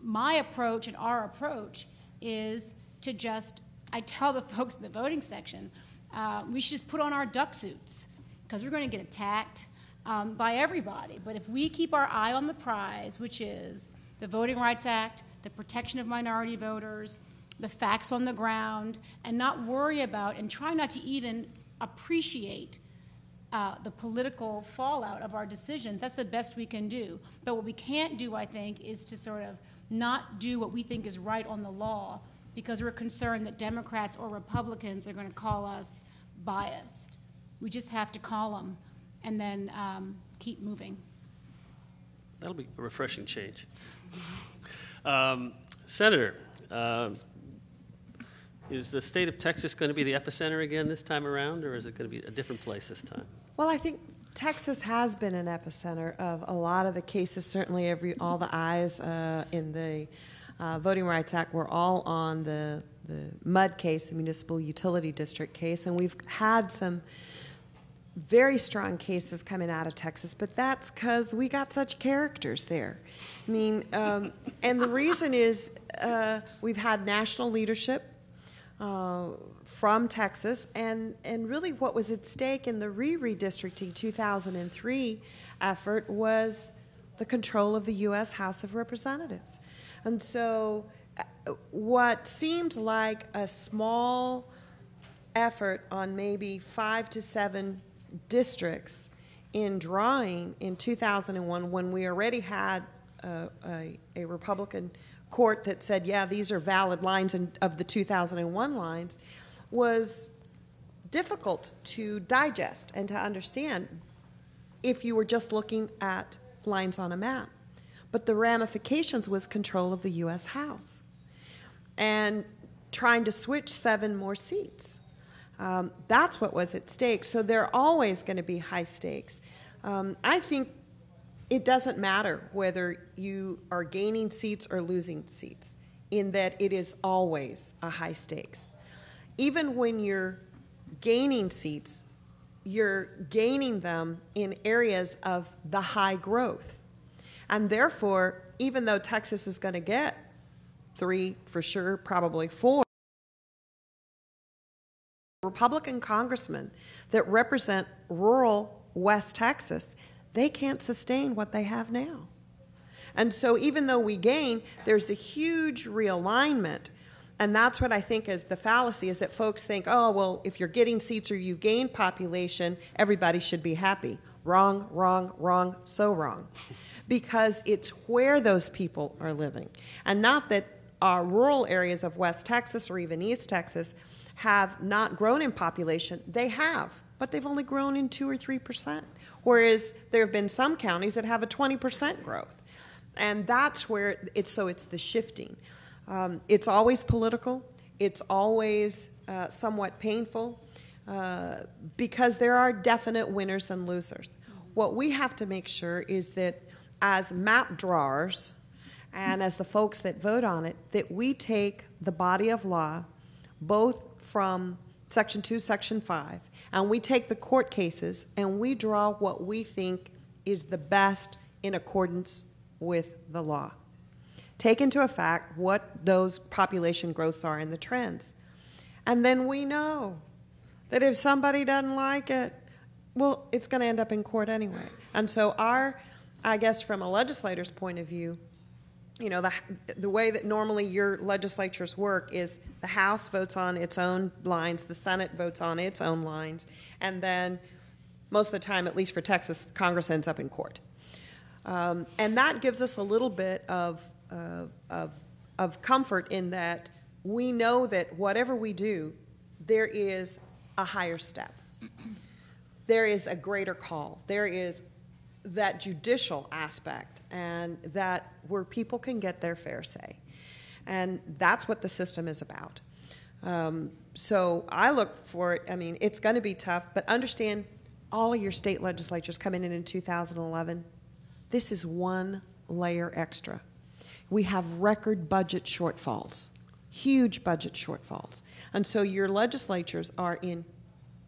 my approach and our approach is to just, I tell the folks in the voting section, uh, we should just put on our duck suits because we're going to get attacked um, by everybody. But if we keep our eye on the prize, which is the Voting Rights Act, the protection of minority voters, the facts on the ground, and not worry about and try not to even appreciate uh, the political fallout of our decisions. That's the best we can do. But what we can't do, I think, is to sort of not do what we think is right on the law because we're concerned that Democrats or Republicans are going to call us biased. We just have to call them and then um, keep moving. That'll be a refreshing change. Um, Senator, um, is the state of Texas going to be the epicenter again this time around, or is it going to be a different place this time? Well, I think Texas has been an epicenter of a lot of the cases. Certainly, every all the eyes uh, in the uh, Voting Rights Act were all on the the MUD case, the Municipal Utility District case, and we've had some very strong cases coming out of Texas, but that's because we got such characters there. I mean, um, and the reason is uh, we've had national leadership uh, from Texas, and, and really what was at stake in the re redistricting 2003 effort was the control of the U.S. House of Representatives. And so, what seemed like a small effort on maybe five to seven districts in drawing in 2001 when we already had a, a, a Republican court that said, yeah, these are valid lines in, of the 2001 lines, was difficult to digest and to understand if you were just looking at lines on a map. But the ramifications was control of the U.S. House and trying to switch seven more seats. Um, that's what was at stake. So there are always going to be high stakes. Um, I think it doesn't matter whether you are gaining seats or losing seats, in that it is always a high stakes. Even when you're gaining seats, you're gaining them in areas of the high growth. And therefore, even though Texas is going to get three for sure, probably four, Republican congressmen that represent rural West Texas, they can't sustain what they have now. And so, even though we gain, there's a huge realignment. And that's what I think is the fallacy is that folks think, oh, well, if you're getting seats or you gain population, everybody should be happy. Wrong, wrong, wrong, so wrong. Because it's where those people are living. And not that our rural areas of West Texas or even East Texas have not grown in population. They have, but they've only grown in 2 or 3%. Whereas there have been some counties that have a 20% growth. And that's where it's so it's the shifting. Um, it's always political, it's always uh, somewhat painful uh, because there are definite winners and losers. What we have to make sure is that as map drawers and as the folks that vote on it, that we take the body of law, both from Section 2, Section 5, and we take the court cases and we draw what we think is the best in accordance with the law. Take into effect what those population growths are in the trends. And then we know that if somebody doesn't like it, well, it's going to end up in court anyway. And so, our, I guess, from a legislator's point of view, you know, the, the way that normally your legislatures work is the House votes on its own lines, the Senate votes on its own lines, and then most of the time, at least for Texas, Congress ends up in court. Um, and that gives us a little bit of, uh, of, of comfort in that we know that whatever we do, there is a higher step. There is a greater call. There is that judicial aspect and that where people can get their fair say. And that's what the system is about. Um, so I look for it, I mean, it's going to be tough, but understand all of your state legislatures coming in in 2011, this is one layer extra. We have record budget shortfalls, huge budget shortfalls. And so your legislatures are in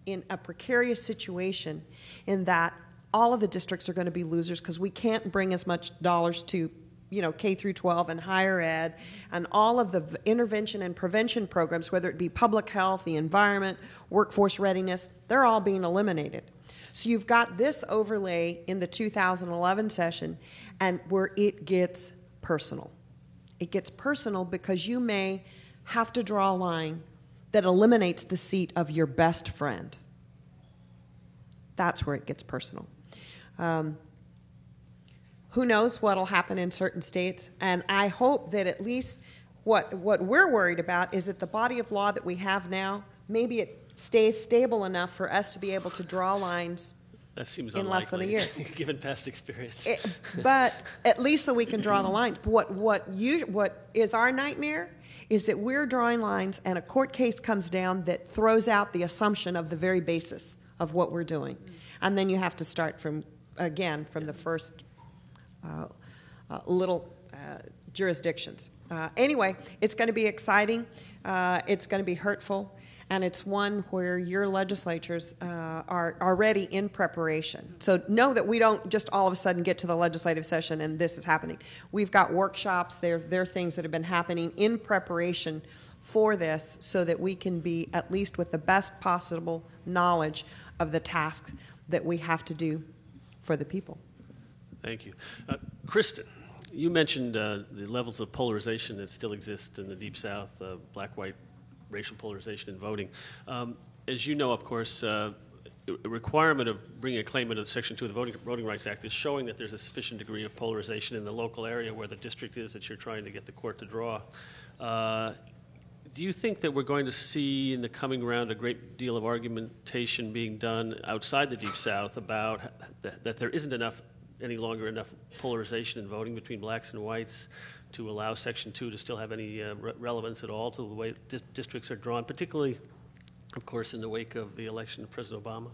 in a precarious situation in that all of the districts are going to be losers because we can't bring as much dollars to you know K through 12 and higher ed and all of the intervention and prevention programs whether it be public health, the environment, workforce readiness, they're all being eliminated. So you've got this overlay in the 2011 session and where it gets personal. It gets personal because you may have to draw a line that eliminates the seat of your best friend. That's where it gets personal. Um, who knows what will happen in certain states? And I hope that at least what, what we're worried about is that the body of law that we have now, maybe it stays stable enough for us to be able to draw lines That seems in less than a year. given past experience. it, but at least so we can draw the lines. But what what you what is our nightmare is that we're drawing lines and a court case comes down that throws out the assumption of the very basis of what we're doing, and then you have to start from again from the first uh, uh, little uh, jurisdictions. Uh, anyway, it's going to be exciting. Uh, it's going to be hurtful. And it's one where your legislatures are already in preparation. So know that we don't just all of a sudden get to the legislative session and this is happening. We've got workshops, there, there are things that have been happening in preparation for this so that we can be at least with the best possible knowledge of the tasks that we have to do for the people. Thank you. Uh, Kristen, you mentioned uh, the levels of polarization that still exist in the Deep South, uh, black white racial polarization in voting. Um, as you know, of course, uh, a requirement of bringing a claim into Section 2 of the Voting, Voting Rights Act is showing that there's a sufficient degree of polarization in the local area where the district is that you're trying to get the court to draw. Do you think that we're going to see in the coming round a great deal of argumentation being done outside the Deep South about that, that there isn't enough, any longer enough polarization in voting between blacks and whites to allow Section 2 to still have any uh, re- relevance at all to the way dis- districts are drawn, particularly, of course, in the wake of the election of President Obama?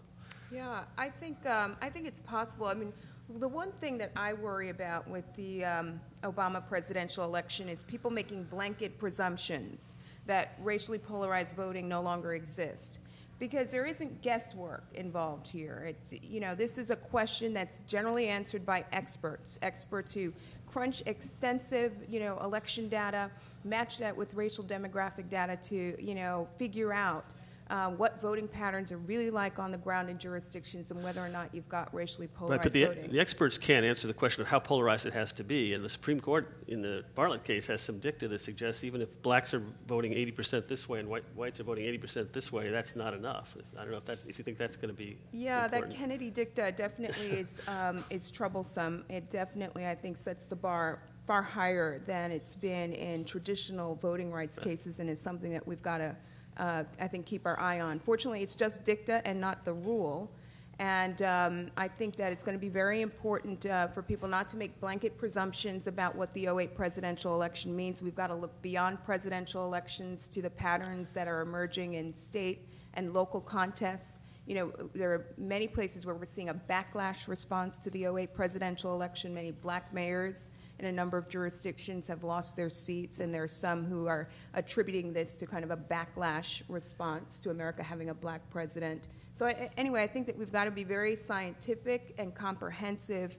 Yeah, I think, um, I think it's possible. I mean, the one thing that I worry about with the um, Obama presidential election is people making blanket presumptions that racially polarized voting no longer exists. Because there isn't guesswork involved here. It's, you know, this is a question that's generally answered by experts, experts who crunch extensive, you know, election data, match that with racial demographic data to, you know, figure out uh, what voting patterns are really like on the ground in jurisdictions and whether or not you've got racially Right, polarized but the, voting. the experts can't answer the question of how polarized it has to be. And the Supreme Court in the Bartlett case has some dicta that suggests even if blacks are voting 80% this way and white, whites are voting 80% this way, that's not enough. I don't know if, that's, if you think that's going to be yeah, important. that Kennedy dicta definitely is, um, is troublesome. It definitely, I think, sets the bar far higher than it's been in traditional voting rights cases and is something that we've got to, uh, I think, keep our eye on. Fortunately, it's just dicta and not the rule. And um, I think that it's going to be very important uh, for people not to make blanket presumptions about what the 08 presidential election means. We've got to look beyond presidential elections to the patterns that are emerging in state and local contests. You know, there are many places where we're seeing a backlash response to the 08 presidential election. Many black mayors in a number of jurisdictions have lost their seats, and there are some who are attributing this to kind of a backlash response to America having a black president. So, I, anyway, I think that we've got to be very scientific and comprehensive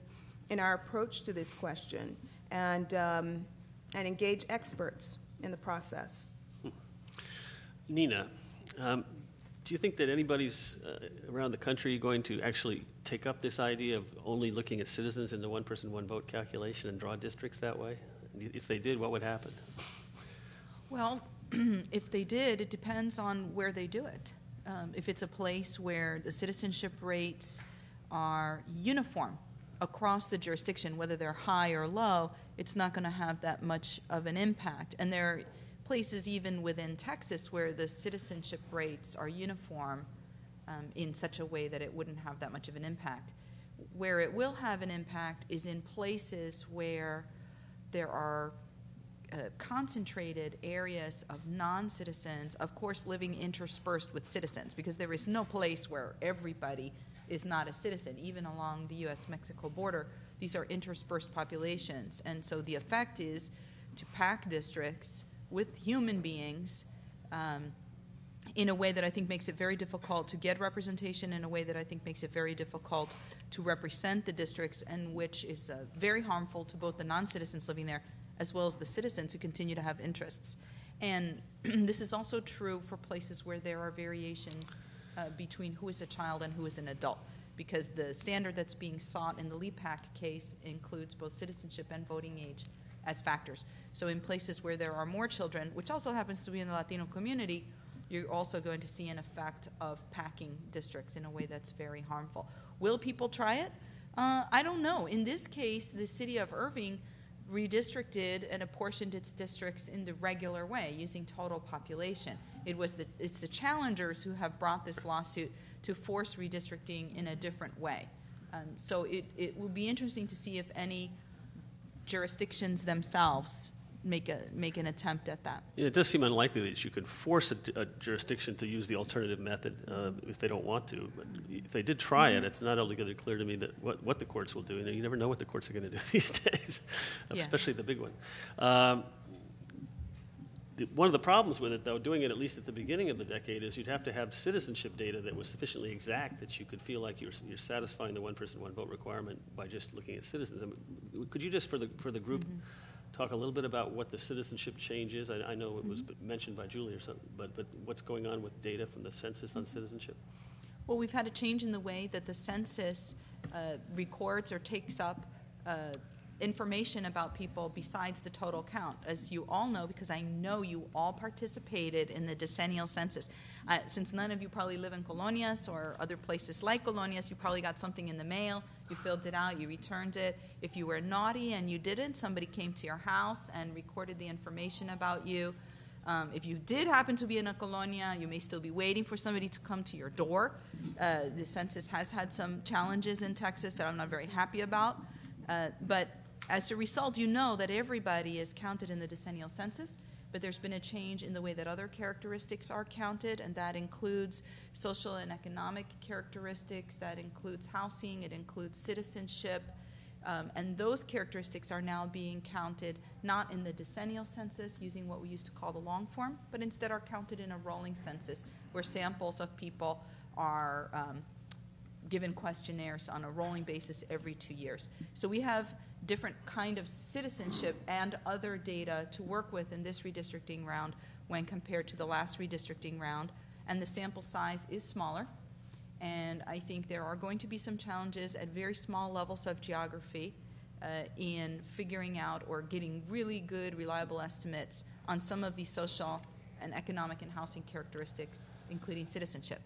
in our approach to this question and, um, and engage experts in the process. Nina, um, do you think that anybody's uh, around the country going to actually take up this idea of only looking at citizens in the one person, one vote calculation and draw districts that way? If they did, what would happen? Well, if they did, it depends on where they do it. Um, if it's a place where the citizenship rates are uniform across the jurisdiction, whether they're high or low, it's not going to have that much of an impact. And there places even within Texas where the citizenship rates are uniform um, in such a way that it wouldn't have that much of an impact. Where it will have an impact is in places where there are uh, concentrated areas of non citizens, of course, living interspersed with citizens, because there is no place where everybody is not a citizen. Even along the US Mexico border, these are interspersed populations. And so the effect is to pack districts with human beings um, in a way that I think makes it very difficult to get representation, in a way that I think makes it very difficult to represent the districts, and which is uh, very harmful to both the non citizens living there as well as the citizens who continue to have interests. And this is also true for places where there are variations uh, between who is a child and who is an adult, because the standard that's being sought in the Lepak case includes both citizenship and voting age as factors. So in places where there are more children, which also happens to be in the Latino community, you're also going to see an effect of packing districts in a way that's very harmful. Will people try it? Uh, I don't know. In this case, the city of Irving redistricted and apportioned its districts in the regular way using total population. It was the, it's the challengers who have brought this lawsuit to force redistricting in a different way. Um, so it, it will be interesting to see if any jurisdictions themselves make a make an attempt at that. Yeah, it does seem unlikely that you could force a, a jurisdiction to use the alternative method uh, if they don't want to. But if they did try it, it's not altogether clear to me that what, what the courts will do. You, know, you never know what the courts are going to do these days, Yeah. especially the big one. Um, the, one of the problems with it, though, doing it at least at the beginning of the decade, is you'd have to have citizenship data that was sufficiently exact that you could feel like you're, you're satisfying the one person, one vote requirement by just looking at citizens. I mean, could you just, for the, for the group, talk a little bit about what the citizenship change is? I, I know it was mentioned by Julie or something, but, but what's going on with data from the census on citizenship? Well, we've had a change in the way that the census uh, records or takes up uh, information about people besides the total count. As you all know, because I know you all participated in the decennial census. Uh, since none of you probably live in colonias or other places like colonias, you probably got something in the mail, you filled it out, you returned it. If you were naughty and you didn't, somebody came to your house and recorded the information about you. Um, if you did happen to be in a colonia, you may still be waiting for somebody to come to your door. Uh, the census has had some challenges in Texas that I'm not very happy about. Uh, but as a result, you know that everybody is counted in the decennial census, but there's been a change in the way that other characteristics are counted, and that includes social and economic characteristics, that includes housing, it includes citizenship. Um, and those characteristics are now being counted not in the decennial census using what we used to call the long form, but instead are counted in a rolling census where samples of people are um, given questionnaires on a rolling basis every two years. So we have different kind of citizenship and other data to work with in this redistricting round when compared to the last redistricting round, and the sample size is smaller. And I think there are going to be some challenges at very small levels of geography uh, in figuring out or getting really good, reliable estimates on some of these social and economic and housing characteristics, including citizenship.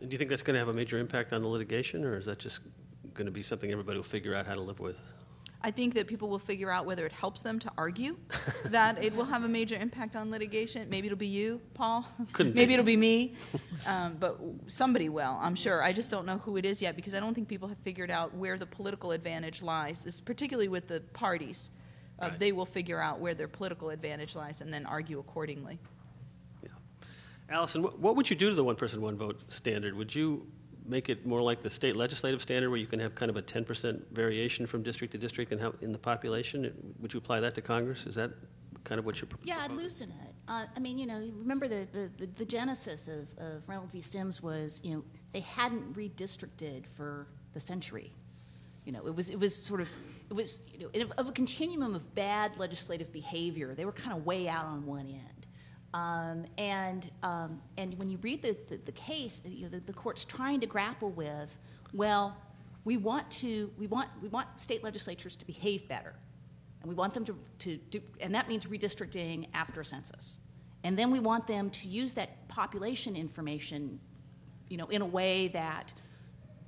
Do you think that's going to have a major impact on the litigation, or is that just going to be something everybody will figure out how to live with? I think that people will figure out whether it helps them to argue that it will have a major impact on litigation. Maybe it'll be you, Paul. Couldn't Maybe be. it'll be me. Um, but somebody will, I'm sure. I just don't know who it is yet because I don't think people have figured out where the political advantage lies, it's particularly with the parties. Uh, Right. They will figure out where their political advantage lies and then argue accordingly. Yeah. Allison, what, what would you do to the one person, one vote standard? Would you make it more like the state legislative standard where you can have kind of a 10% variation from district to district and how, in the population? Would you apply that to Congress? Is that kind of what you're proposing? Yeah, I'd loosen it. Uh, I mean, you know, remember the, the, the, the genesis of, of Reynolds v. Sims was, you know, they hadn't redistricted for the century. You know, it was, it was sort of, it was, you know, of, of a continuum of bad legislative behavior. They were kind of way out on one end. Um, and, um, and when you read the, the, the case, you know, the, the court's trying to grapple with, well, we want to, we want, we want state legislatures to behave better. And we want them to, to do, and that means redistricting after a census. And then we want them to use that population information, you know, in a way that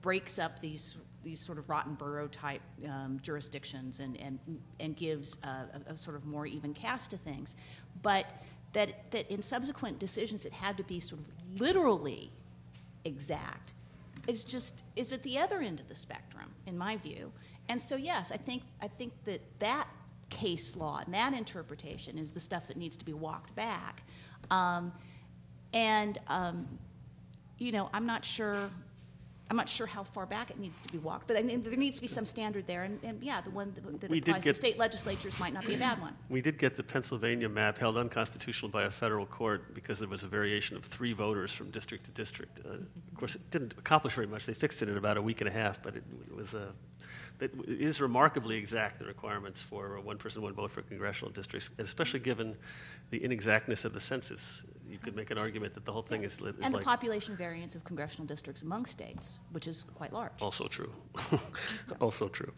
breaks up these these sort of rotten borough type um, jurisdictions and, and, and gives a, a, a sort of more even cast to things. But that, that in subsequent decisions it had to be sort of literally exact. Is just is at the other end of the spectrum in my view. And so yes i think i think that that case law and that interpretation is the stuff that needs to be walked back. Um, and um, you know i'm not sure I'm not sure how far back it needs to be walked, but I mean, there needs to be some standard there, and, and yeah, the one that- that We did applies to get- state legislatures might not be a bad one. We did get the Pennsylvania map held unconstitutional by a federal court because there was a variation of three voters from district to district. Uh, of course, it didn't accomplish very much. They fixed it in about a week and a half, but it, it was uh, it is remarkably exact the requirements for one person, one vote for congressional districts, especially given the inexactness of the census. You could make an argument that the whole thing is, is And the like population variance of congressional districts among states, which is quite large. also true. also true.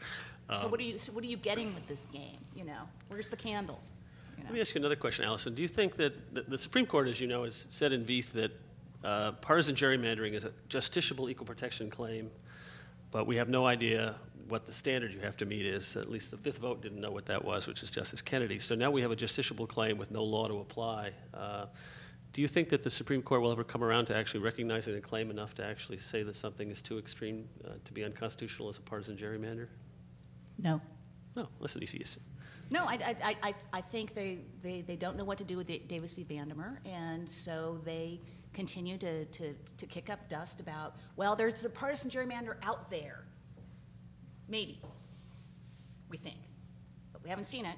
So what are you, so what are you getting with this game, you know? Where's the candle? You know? Let me ask you another question, Allison. Do you think that the, the Supreme Court, as you know, has said in Vieth that uh, partisan gerrymandering is a justiciable equal protection claim, but we have no idea what the standard you have to meet is. At least the fifth vote didn't know what that was, which is Justice Kennedy. So now we have a justiciable claim with no law to apply. Uh, do you think that the Supreme Court will ever come around to actually recognizing a claim enough to actually say that something is too extreme uh, to be unconstitutional as a partisan gerrymander? No. No, that's an easy issue. No, I, I, I- I, I think they, they, they don't know what to do with Da- Davis v. Bandemer, and so they continue to, to, to kick up dust about, well, there's the partisan gerrymander out there. Maybe, we think, but we haven't seen it.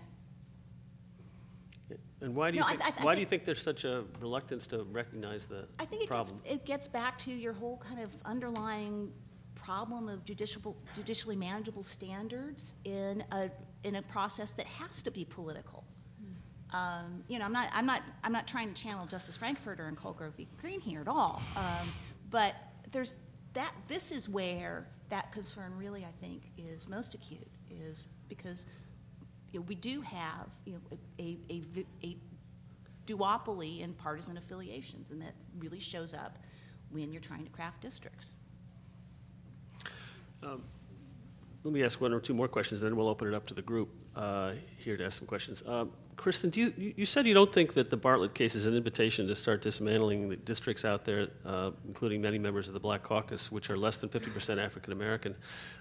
And why do you No, I- think, I- I why do you think- think there's such a reluctance to recognize the I think it gets, problem? it gets back to your whole kind of underlying problem of judicial, judicially manageable standards in a, in a process that has to be political. Um, you know, I'm not, I'm not, I'm not trying to channel Justice Frankfurter and Colegrove v. Green here at all. Um, but there's that, this is where that concern really, I think, is most acute, is because you know, we do have you know, a, a, a duopoly in partisan affiliations, and that really shows up when you're trying to craft districts. Let me ask one or two more questions, and then we'll open it up to the group uh, here to ask some questions. Um, Kristen, do you, you said you don't think that the Bartlett case is an invitation to start dismantling the districts out there, uh, including many members of the Black Caucus, which are less than 50% African American.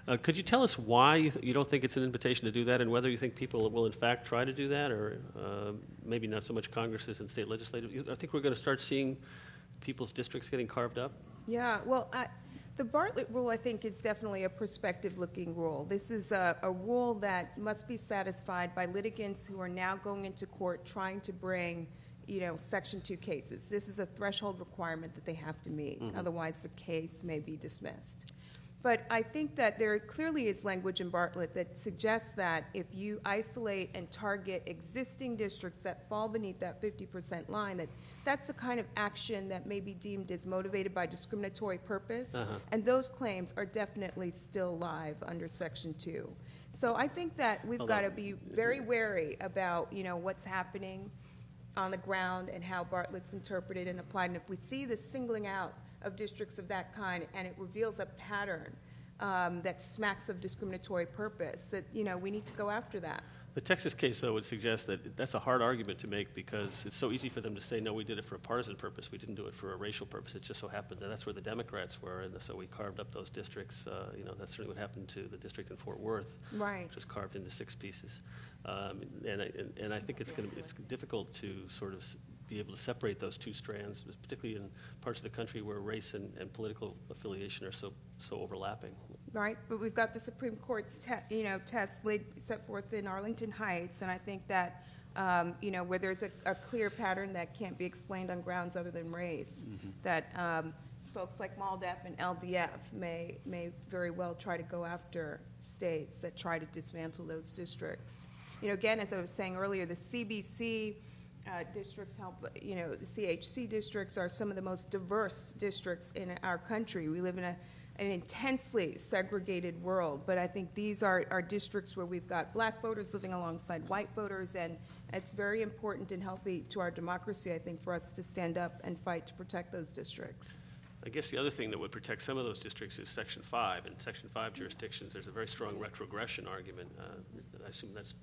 Uh, could you tell us why you, th- you don't think it's an invitation to do that, and whether you think people will in fact try to do that, or uh, maybe not so much Congresses and state legislators? I think we're going to start seeing people's districts getting carved up. Yeah, well, I, the Bartlett rule, I think, is definitely a prospective-looking rule. This is a, a rule that must be satisfied by litigants who are now going into court trying to bring, you know, Section 2 cases. This is a threshold requirement that they have to meet, mm-hmm. otherwise the case may be dismissed. But I think that there clearly is language in Bartlett that suggests that if you isolate and target existing districts that fall beneath that 50% line, that that's the kind of action that may be deemed as motivated by discriminatory purpose. And those claims are definitely still live under Section 2. So I think that we've Hold got to on. be very wary about, you know, what's happening on the ground and how Bartlett's interpreted and applied. And if we see the singling out of districts of that kind and it reveals a pattern um, that smacks of discriminatory purpose, that, you know, we need to go after that. The Texas case, though, would suggest that that's a hard argument to make because it's so easy for them to say, no, we did it for a partisan purpose. We didn't do it for a racial purpose. It just so happened that that's where the Democrats were, and so we carved up those districts. Uh, you know, that's certainly what happened to the district in Fort Worth, Right. which was carved into six pieces. Um, and, I, and, and I think it's going to be it's difficult to sort of be able to separate those two strands, particularly in parts of the country where race and, and political affiliation are so so overlapping. Right? But we've got the Supreme Court's, te- you know, test laid, set forth in Arlington Heights, and I think that, um, you know, where there's a, a clear pattern that can't be explained on grounds other than race, that um, folks like MALDEF and LDF may, may very well try to go after states that try to dismantle those districts. You know, again, as I was saying earlier, the CBC uh, districts help, you know, the CHC districts are some of the most diverse districts in our country. We live in a, an intensely segregated world, but I think these are, are districts where we've got black voters living alongside white voters, and it's very important and healthy to our democracy, I think, for us to stand up and fight to protect those districts. I guess the other thing that would protect some of those districts is Section 5. In Section 5 jurisdictions, there's a very strong retrogression argument. Uh, I assume that's,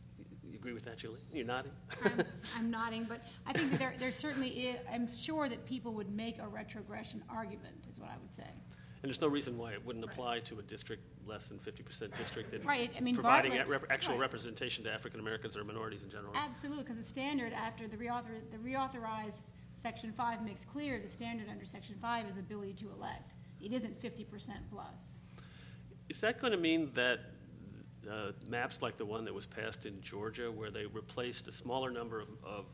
you agree with that, Julie? You're nodding? I'm, I'm nodding, but I think that there, there certainly is, I'm sure that people would make a retrogression argument, is what I would say. And there's no reason why it wouldn't apply to a district less than 50% district and Right, I mean, providing Bartlett- rep- actual right. representation to African Americans or minorities in general. Absolutely, because the standard after the reauthor, the reauthorized Section 5 makes clear the standard under Section 5 is ability to elect. It isn't 50% plus. Is that going to mean that uh, maps like the one that was passed in Georgia, where they replaced a smaller number of, of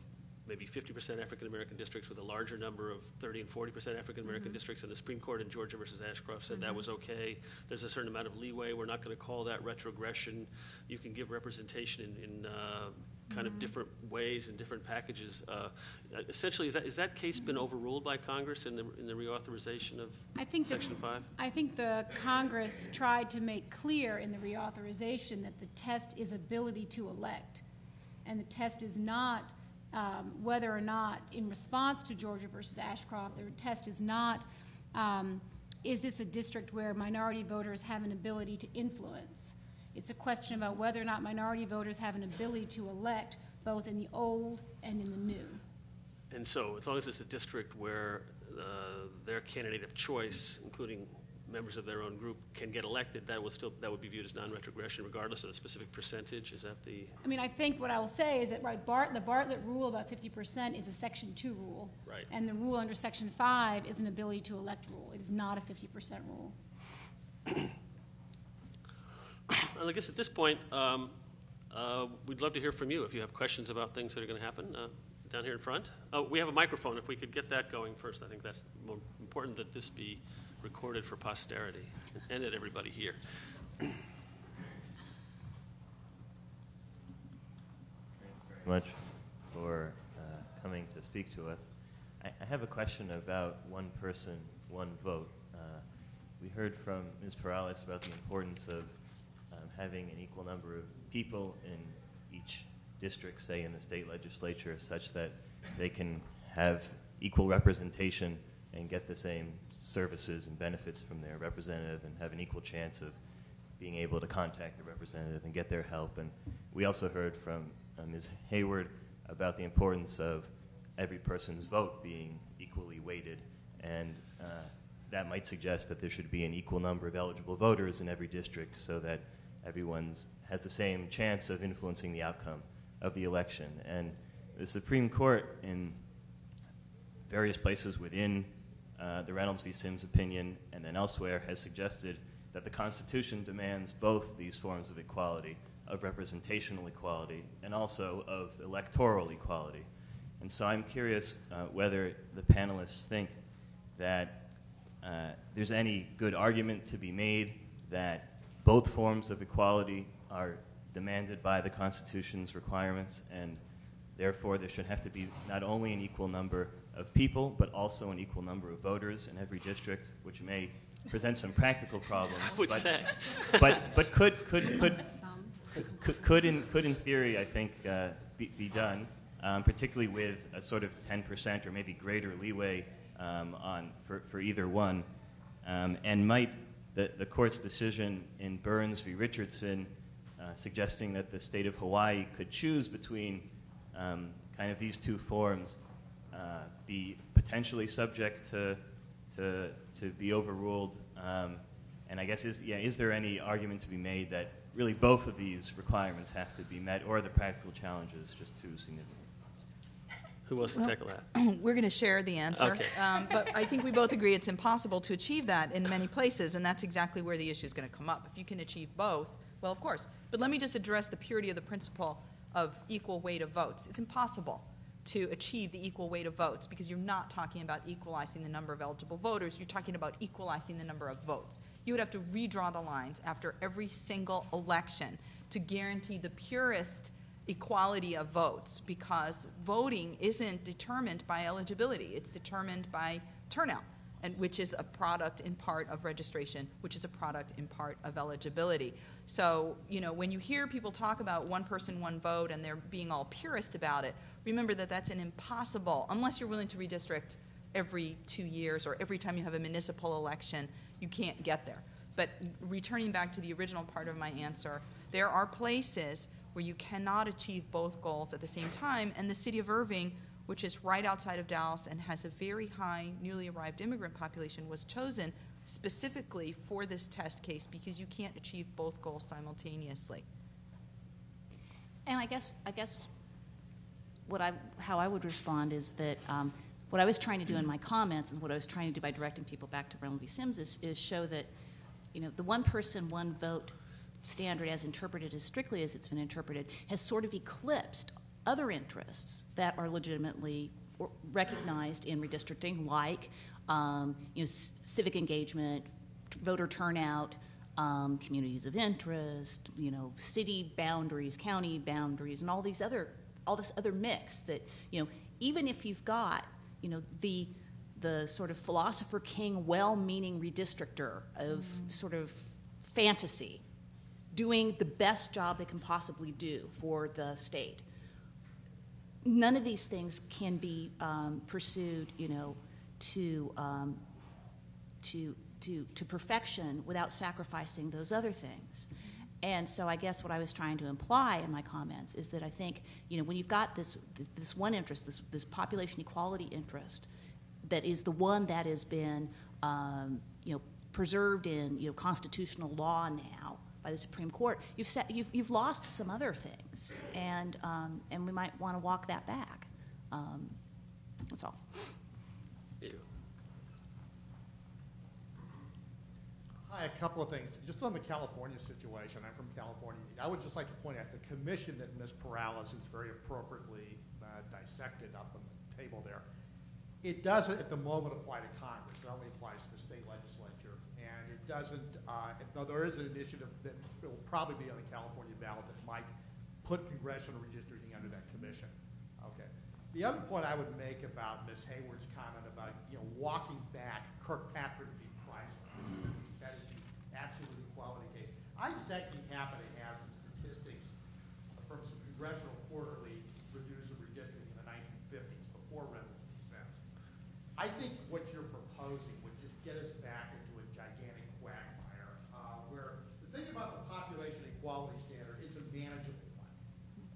maybe 50% African American districts with a larger number of 30 and 40% African American districts, and the Supreme Court in Georgia versus Ashcroft said that was okay. There's a certain amount of leeway. We're not going to call that retrogression. You can give representation in, in uh, kind of different ways and different packages. Uh, essentially, is that, is that case been overruled by Congress in the, in the reauthorization of I think Section 5? I think the Congress tried to make clear in the reauthorization that the test is ability to elect. And the test is not um, whether or not, in response to Georgia versus Ashcroft, the test is not, um, is this a district where minority voters have an ability to influence? It's a question about whether or not minority voters have an ability to elect both in the old and in the new. And so, as long as it's a district where uh, their candidate of choice, including members of their own group, can get elected, that would still, that would be viewed as non-retrogression regardless of the specific percentage? Is that the, I mean, I think what I will say is that, right, Bart, the Bartlett rule about fifty percent is a section two rule. Right. And the rule under section five is an ability to elect rule. It is not a fifty percent rule. well, I guess at this point, um, uh, we'd love to hear from you if you have questions about things that are going to happen uh, down here in front. Oh, we have a microphone. If we could get that going first, I think that's more important that this be recorded for posterity and that everybody here. Thanks very much for uh, coming to speak to us. I, I have a question about one person, one vote. Uh, we heard from Ms. Perales about the importance of um, having an equal number of people in each district, say in the state legislature, such that they can have equal representation and get the same services and benefits from their representative and have an equal chance of being able to contact the representative and get their help. And we also heard from uh, Ms. Hayward about the importance of every person's vote being equally weighted. And uh, that might suggest that there should be an equal number of eligible voters in every district so that everyone's has the same chance of influencing the outcome of the election. And the Supreme Court, in various places within uh, the Reynolds v. Sims opinion and then elsewhere, has suggested that the Constitution demands both these forms of equality, of representational equality, and also of electoral equality. And so I'm curious uh, whether the panelists think that uh, there's any good argument to be made that both forms of equality are demanded by the Constitution's requirements, and therefore there should have to be not only an equal number of people, but also an equal number of voters in every district, which may present some practical problems. I would but, say. but, but could, could, could, could, could, in, could in theory, I think, uh, be, be done, um, particularly with a sort of 10% or maybe greater leeway um, on, for, for either one. Um, and might the, the court's decision in Burns v. Richardson uh, suggesting that the state of Hawaii could choose between um, kind of these two forms uh, be potentially subject to, to, to be overruled? Um, and I guess, is, yeah, is there any argument to be made that really both of these requirements have to be met, or are the practical challenges just too significant? Who wants to tackle that? We're going to share the answer. Okay. Um, but I think we both agree it's impossible to achieve that in many places, and that's exactly where the issue is going to come up. If you can achieve both, well, of course. But let me just address the purity of the principle of equal weight of votes. It's impossible to achieve the equal weight of votes because you're not talking about equalizing the number of eligible voters, you're talking about equalizing the number of votes. You would have to redraw the lines after every single election to guarantee the purest equality of votes because voting isn't determined by eligibility, it's determined by turnout. And which is a product in part of registration, which is a product in part of eligibility. So, you know, when you hear people talk about one person, one vote, and they're being all purist about it, remember that that's an impossible, unless you're willing to redistrict every two years or every time you have a municipal election, you can't get there. But returning back to the original part of my answer, there are places where you cannot achieve both goals at the same time, and the city of Irving, which is right outside of Dallas and has a very high newly arrived immigrant population, was chosen specifically for this test case because you can't achieve both goals simultaneously. And I guess, I guess what I, how I would respond is that um, what I was trying to do in my comments and what I was trying to do by directing people back to Reynolds v. Sims is, is show that, you know, the one person, one vote standard as interpreted as strictly as it's been interpreted has sort of eclipsed other interests that are legitimately recognized in redistricting, like um, you know, civic engagement, voter turnout, um, communities of interest, you know, city boundaries, county boundaries, and all these other, all this other mix that, you know, even if you've got, you know, the the sort of philosopher king, well-meaning redistrictor of sort of fantasy, doing the best job they can possibly do for the state. None of these things can be um, pursued, you know, to um, to, to, to perfection without sacrificing those other things. And so I guess what I was trying to imply in my comments is that I think, you know, when you've got this, this one interest, this, this population equality interest, that is the one that has been, um, you know, preserved in, you know, constitutional law now by the Supreme Court, you've, set, you've, you've lost some other things. And, um, and we might want to walk that back. Um, that's all. Hi, a couple of things. Just on the California situation, I'm from California. I would just like to point out the commission that Ms. Perales has very appropriately uh, dissected up on the table there. It doesn't at the moment apply to Congress. It only applies to the state legislature. And it doesn't, uh, though there is an initiative that will probably be on the California ballot that might put congressional redistricting under that commission. Okay. The other point I would make about Ms. Hayward's comment about, you know, walking back Kirkpatrick v. Price, that is the absolute equality case. I just actually happen to have some statistics from some congressional quarterly reviews of redistricting in the 1950s, before Reynolds v. Sims. I think what you're proposing would just get us back into a gigantic quagmire, uh, where the thing about the population equality standard, it's a manageable one.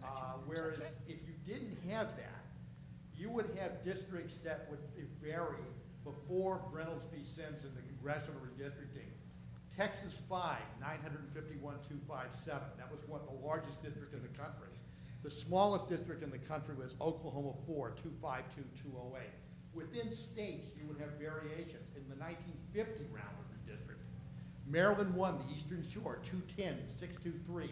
Uh, whereas if you didn't have that, you would have districts that would vary before Reynolds v. Sims in the congressional. Texas 5, 951,257. That was one of the largest districts in the country. The smallest district in the country was Oklahoma 4, 252,208. Within states, you would have variations. In the 1950 round of redistricting, Maryland 1, the Eastern Shore, 210, 623.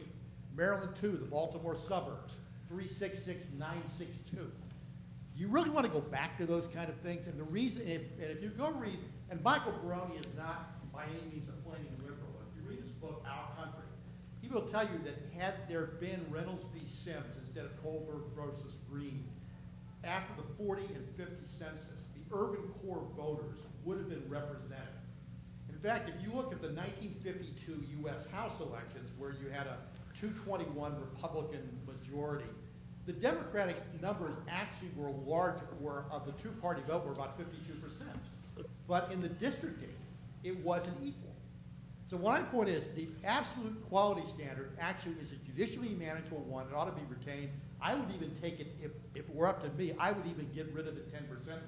Maryland 2, the Baltimore suburbs, 366, 962. You really want to go back to those kind of things, and the reason, if, and if you go read, and Michael Barone is not by any means a flaming liberal. If you read his book, Our Country, he will tell you that had there been Reynolds v. Sims instead of Colbert versus Green, after the 40 and 50 census, the urban core voters would have been represented. In fact, if you look at the 1952 U.S. House elections, where you had a 221 Republican majority, the Democratic numbers actually were larger, were of the two-party vote were about 52 percent. But in the districting, it wasn't equal. So my point is, the absolute quality standard actually is a judicially manageable one. It ought to be retained. I would even take it, if, if it were up to me, I would even get rid of the 10%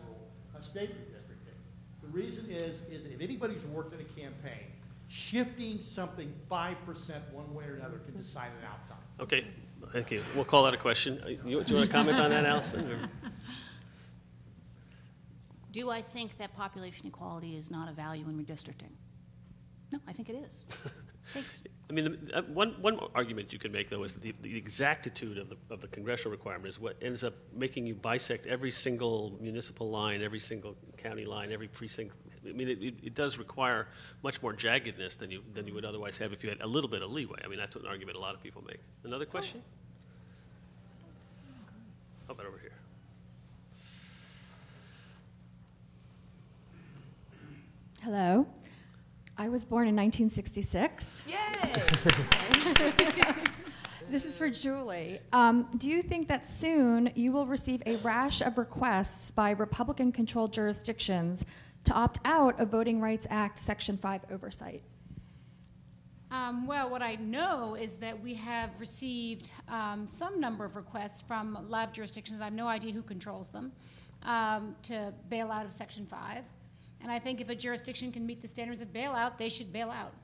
rule on state redistricting. The reason is, is if anybody's worked in a campaign, shifting something 5% one way or another can decide an outcome. Okay, thank you. We'll call that a question. Uh, You, do you want to comment on that, Allison? or- Do I think that population equality is not a value in redistricting? No, I think it is. Thanks. I mean, the, uh, one, one argument you could make, though, is that the, the exactitude of the, of the congressional requirement is what ends up making you bisect every single municipal line, every single county line, every precinct. I mean, it, it, it does require much more jaggedness than you, than you would otherwise have if you had a little bit of leeway. I mean, that's an argument a lot of people make. Another question? How about over here? Hello. I was born in 1966. Yay! This is for Julie. Um, do you think that soon you will receive a rash of requests by Republican controlled jurisdictions to opt out of Voting Rights Act Section 5 oversight? Um, well, what I know is that we have received um, some number of requests from live jurisdictions. I have no idea who controls them um, to bail out of Section 5. And I think if a jurisdiction can meet the standards of bailout, they should bail out.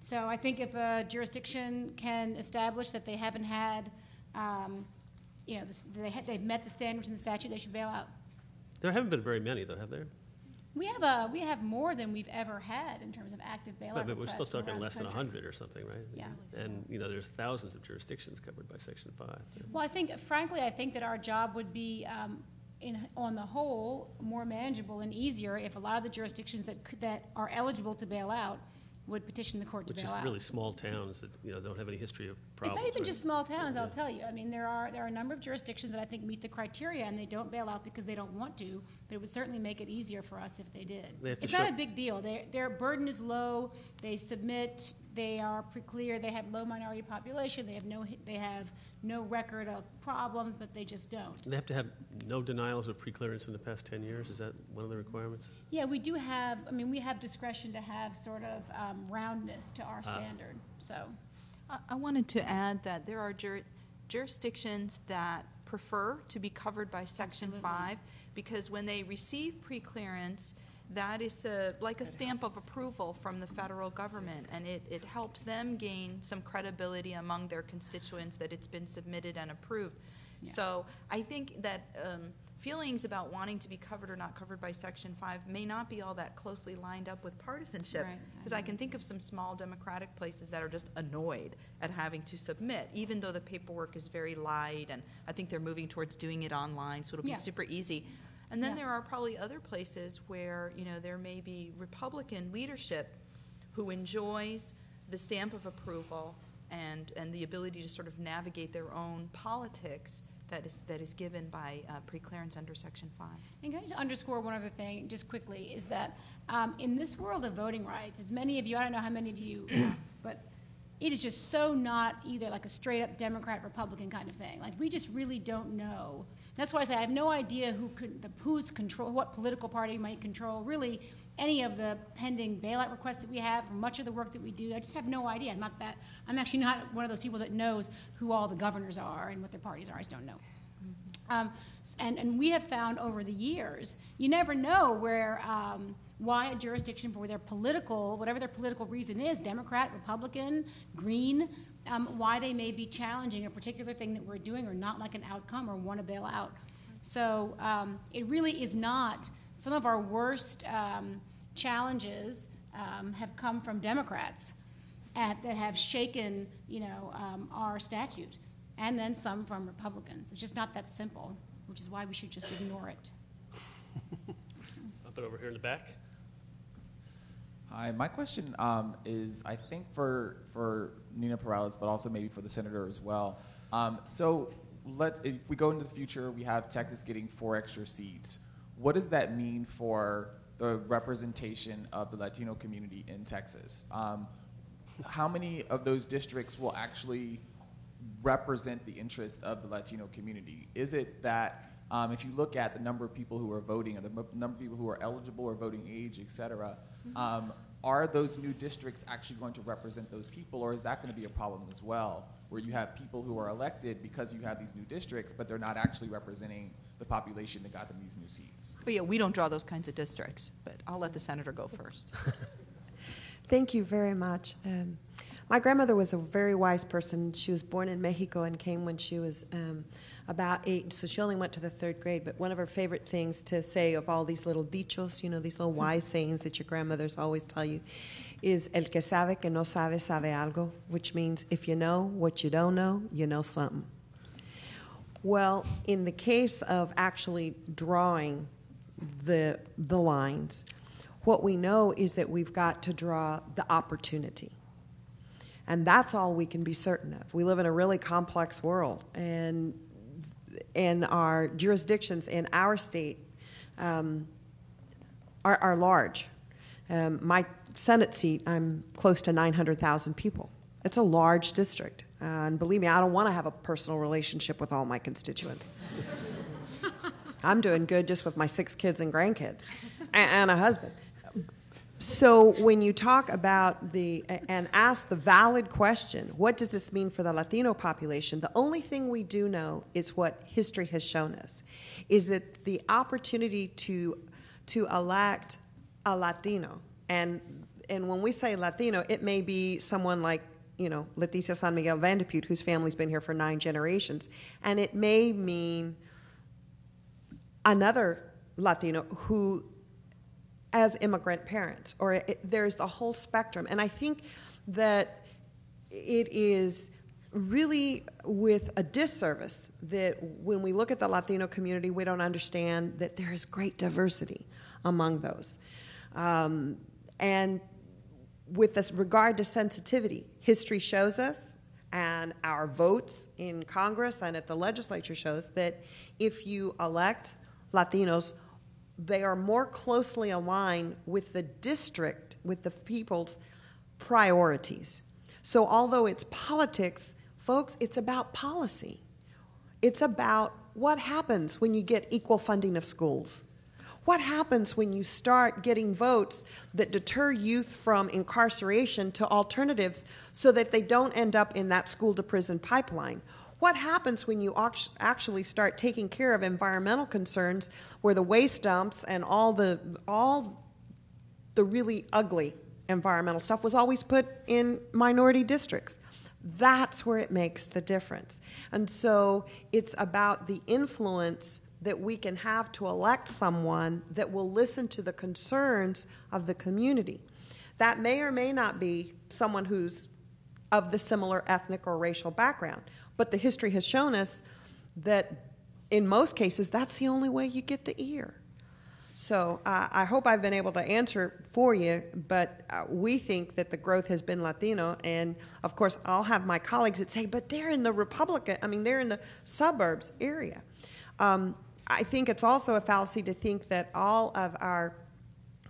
So I think if a jurisdiction can establish that they haven't had, um, you know, this, they ha- they've met the standards in the statute, they should bail out. There haven't been very many, though, have there? We have a, we have more than we've ever had in terms of active bailout But, but we're still talking less than. 100 or something, right? Yeah. And, you know, there's thousands of jurisdictions covered by Section 5. Well, I think, frankly, I think that our job would be, um, in, on the whole, more manageable and easier if a lot of the jurisdictions that, could- that are eligible to bail out would petition the court to Which bail is out. really small towns that, you know, don't have any history of It's problems. not even right? just small towns, I'll tell you. I mean, there are, there are a number of jurisdictions that I think meet the criteria, and they don't bail out because they don't want to, but it would certainly make it easier for us if they did. They have to It's not show- a big deal. Their, their burden is low, they submit, they are pre-clear, they have low minority population, they have no, they have no record of problems, but they just don't. They have to have no denials of preclearance in the past 10 years? Is that one of the requirements? Yeah, we do have, I mean, we have discretion to have sort of um, roundness to our standard, so. I- I wanted to add that there are jur- jurisdictions that prefer to be covered by Section Absolutely. 5 because when they receive preclearance, that is a, like a stamp of approval from the federal government, and it, it helps them gain some credibility among their constituents that it's been submitted and approved. Yeah. So I think that um, feelings about wanting to be covered or not covered by Section 5 may not be all that closely lined up with partisanship. Right, I Because I can think of some small democratic places that are just annoyed at having to submit, even though the paperwork is very light, and I think they're moving towards doing it online, so it'll be Yeah. super easy. And then Yeah. there are probably other places where, you know, there may be Republican leadership who enjoys the stamp of approval and, and the ability to sort of navigate their own politics that is, that is given by uh, preclearance under Section 5. And can I just underscore one other thing, just quickly, is that um, in this world of voting rights, as many of you, I don't know how many of you, but it is just so not either like a straight up Democrat Republican kind of thing. Like we just really don't know. That's why I say I have no idea who could, the, who's control, what political party might control really any of the pending bailout requests that we have, or much of the work that we do. I just have no idea. I'm not that. I'm actually not one of those people that knows who all the governors are and what their parties are. I just don't know. Um, and, and we have found over the years, you never know where, um, why a jurisdiction for their political, whatever their political reason is, Democrat, Republican, Green, um, why they may be challenging a particular thing that we're doing or not like an outcome or want to bail out. So um, it really is not, some of our worst um, challenges um, have come from Democrats at, that have shaken, you know, um, our statute, and then some from Republicans. It's just not that simple, which is why we should just ignore it. Up and over here in the back. Hi, my question um, is, I think for for Nina Perales, but also maybe for the senator as well. Um, so, let if we go into the future, we have Texas getting four extra seats. What does that mean for the representation of the Latino community in Texas? Um, how many of those districts will actually represent the interest of the Latino community? Is it that um, if you look at the number of people who are voting, or the number of people who are eligible or voting age, et cetera, um, are those new districts actually going to represent those people, or is that going to be a problem as well, where you have people who are elected because you have these new districts, but they're not actually representing the population that got them these new seats? But yeah, we don't draw those kinds of districts, but I'll let the senator go first. Thank you very much. Um, my grandmother was a very wise person. She was born in Mexico and came when she was um, about eight, so she only went to the third grade. But one of her favorite things to say of all these little dichos, you know, these little wise sayings that your grandmothers always tell you, is El que sabe que no sabe, sabe algo, which means if you know what you don't know, you know something. Well, in the case of actually drawing the, the lines, what we know is that we've got to draw the opportunity. And that's all we can be certain of. We live in a really complex world, and, and our jurisdictions in our state um, are, are large. Um, my Senate seat, I'm close to 900,000 people. It's a large district. Uh, and believe me, I don't want to have a personal relationship with all my constituents. I'm doing good just with my six kids and grandkids and, and a husband. So when you talk about the and ask the valid question, what does this mean for the Latino population? The only thing we do know is what history has shown us, is that the opportunity to to elect a Latino, and and when we say Latino, it may be someone like you know Leticia San Miguel Van de Putte, whose family's been here for nine generations, and it may mean another Latino who, as immigrant parents, or it, there's the whole spectrum. And I think that it is really with a disservice that when we look at the Latino community, we don't understand that there is great diversity among those. Um, and with this regard to sensitivity, history shows us, and our votes in Congress and at the legislature shows that if you elect Latinos, they are more closely aligned with the district, with the people's priorities. So, although it's politics, folks, it's about policy. It's about what happens when you get equal funding of schools. What happens when you start getting votes that deter youth from incarceration to alternatives so that they don't end up in that school to prison pipeline? What happens when you actually start taking care of environmental concerns where the waste dumps and all the, all the really ugly environmental stuff was always put in minority districts? That's where it makes the difference. And so it's about the influence that we can have to elect someone that will listen to the concerns of the community. That may or may not be someone who's of the similar ethnic or racial background, but the history has shown us that in most cases, that's the only way you get the ear. So uh, I hope I've been able to answer for you, but uh, we think that the growth has been Latino. And of course, I'll have my colleagues that say, but they're in the Republican, I mean, they're in the suburbs area. Um, I think it's also a fallacy to think that all of our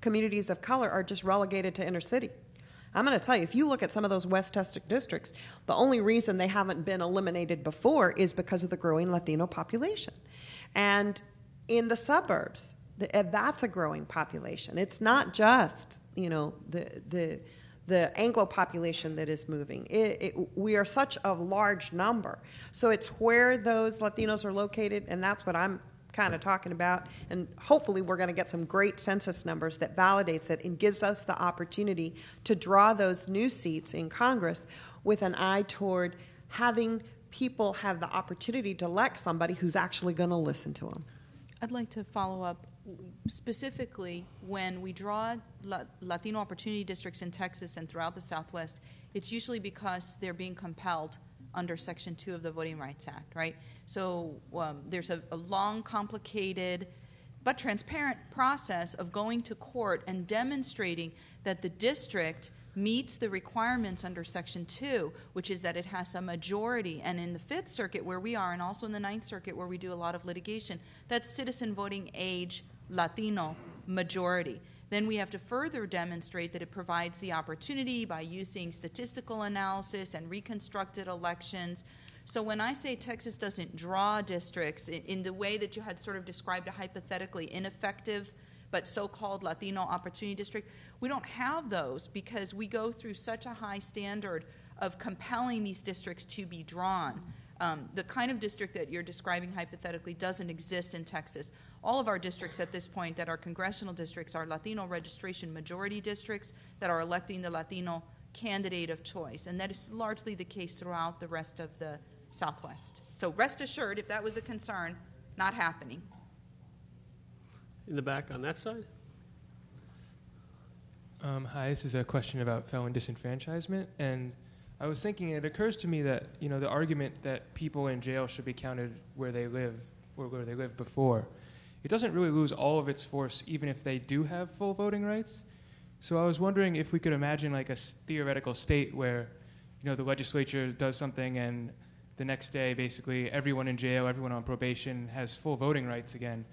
communities of color are just relegated to inner city. I'm going to tell you, if you look at some of those West Testic districts, the only reason they haven't been eliminated before is because of the growing Latino population. And in the suburbs, uh, that's a growing population. It's not just you know the the the Anglo population that is moving. It, it, we are such a large number, so it's where those Latinos are located, and that's what I'm kind of talking about. And hopefully, we're going to get some great census numbers that validates it and gives us the opportunity to draw those new seats in Congress with an eye toward having people have the opportunity to elect somebody who's actually going to listen to them. I'd like to follow up specifically when we draw Latino opportunity districts in Texas and throughout the Southwest, it's usually because they're being compelled under Section 2 of the Voting Rights Act, right? So um, there's a, a long, complicated, but transparent process of going to court and demonstrating that the district meets the requirements under Section 2, which is that it has a majority. And in the Fifth Circuit, where we are, and also in the Ninth Circuit, where we do a lot of litigation, that's citizen voting age Latino majority. Then we have to further demonstrate that it provides the opportunity by using statistical analysis and reconstructed elections. So when I say Texas doesn't draw districts in, the way that you had sort of described a hypothetically ineffective but so-called Latino opportunity district, we don't have those because we go through such a high standard of compelling these districts to be drawn. Um, the kind of district that you're describing hypothetically doesn't exist in Texas. All of our districts at this point that are congressional districts are Latino registration majority districts that are electing the Latino candidate of choice. And that is largely the case throughout the rest of the Southwest. So rest assured, if that was a concern, not happening. In the back on that side? Um, hi, this is a question about felon disenfranchisement. And I was thinking, it occurs to me that you know the argument that people in jail should be counted where they live, or where they lived before, it doesn't really lose all of its force even if they do have full voting rights. So I was wondering if we could imagine like a theoretical state where, you know, the legislature does something and the next day basically everyone in jail, everyone on probation has full voting rights again.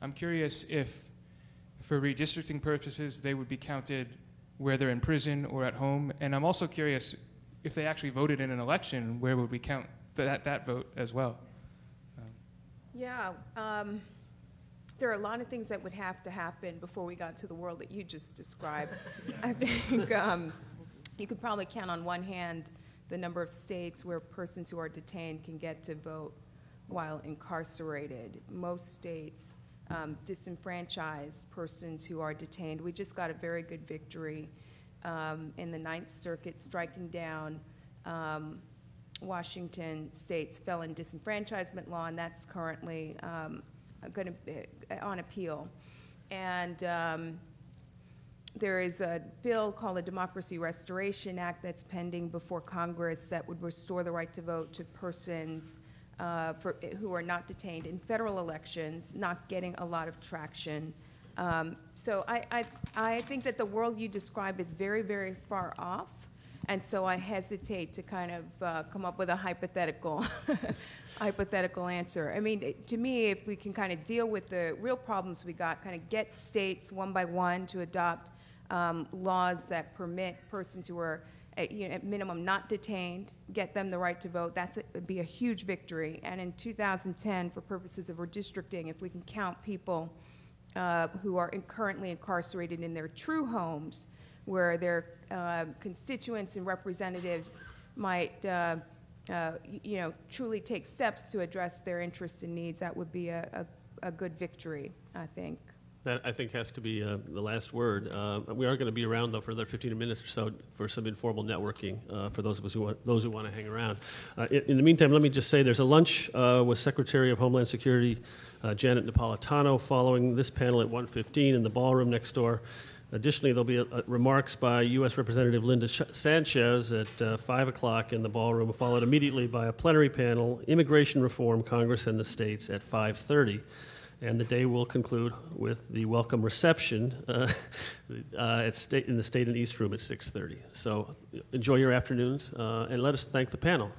I'm curious if, for redistricting purposes, they would be counted where they're in prison or at home, and I'm also curious if they actually voted in an election, where would we count that, that vote as well? Um, yeah, um, there are a lot of things that would have to happen before we got to the world that you just described. I think um, you could probably count on one hand the number of states where persons who are detained can get to vote while incarcerated. Most states um, disenfranchise persons who are detained. We just got a very good victory um, in the Ninth Circuit, striking down um, Washington State's felon disenfranchisement law, and that's currently um, going to on appeal, and. Um, there is a bill called the Democracy Restoration Act that's pending before Congress that would restore the right to vote to persons uh, for, who are not detained in federal elections, not getting a lot of traction. Um, so I, I, I think that the world you describe is very, very far off. And so I hesitate to kind of uh, come up with a hypothetical, hypothetical answer. I mean, to me, if we can kind of deal with the real problems we got, kind of get states one by one to adopt um, laws that permit persons who are at, you know, at minimum not detained, get them the right to vote, that would be a huge victory. And in 2010, for purposes of redistricting, if we can count people uh, who are in currently incarcerated in their true homes, where their uh, constituents and representatives might, uh, uh you know, truly take steps to address their interests and needs, that would be a, a, a good victory, I think. That, I think, has to be uh, the last word. Uh, we are going to be around, though, for another 15 minutes or so for some informal networking uh, for those of us who want, those who want to hang around. Uh, in, in, the meantime, let me just say there's a lunch uh, with Secretary of Homeland Security uh, Janet Napolitano following this panel at 1:15 in the ballroom next door. Additionally, there'll be a, a remarks by U.S. Representative Linda Ch- Sanchez at 5 o'clock in the ballroom, followed immediately by a plenary panel, Immigration Reform, Congress and the States, at 5:30 and the day will conclude with the welcome reception uh, uh, at state, in the State and East Room at 6.30. So enjoy your afternoons, uh, and let us thank the panel.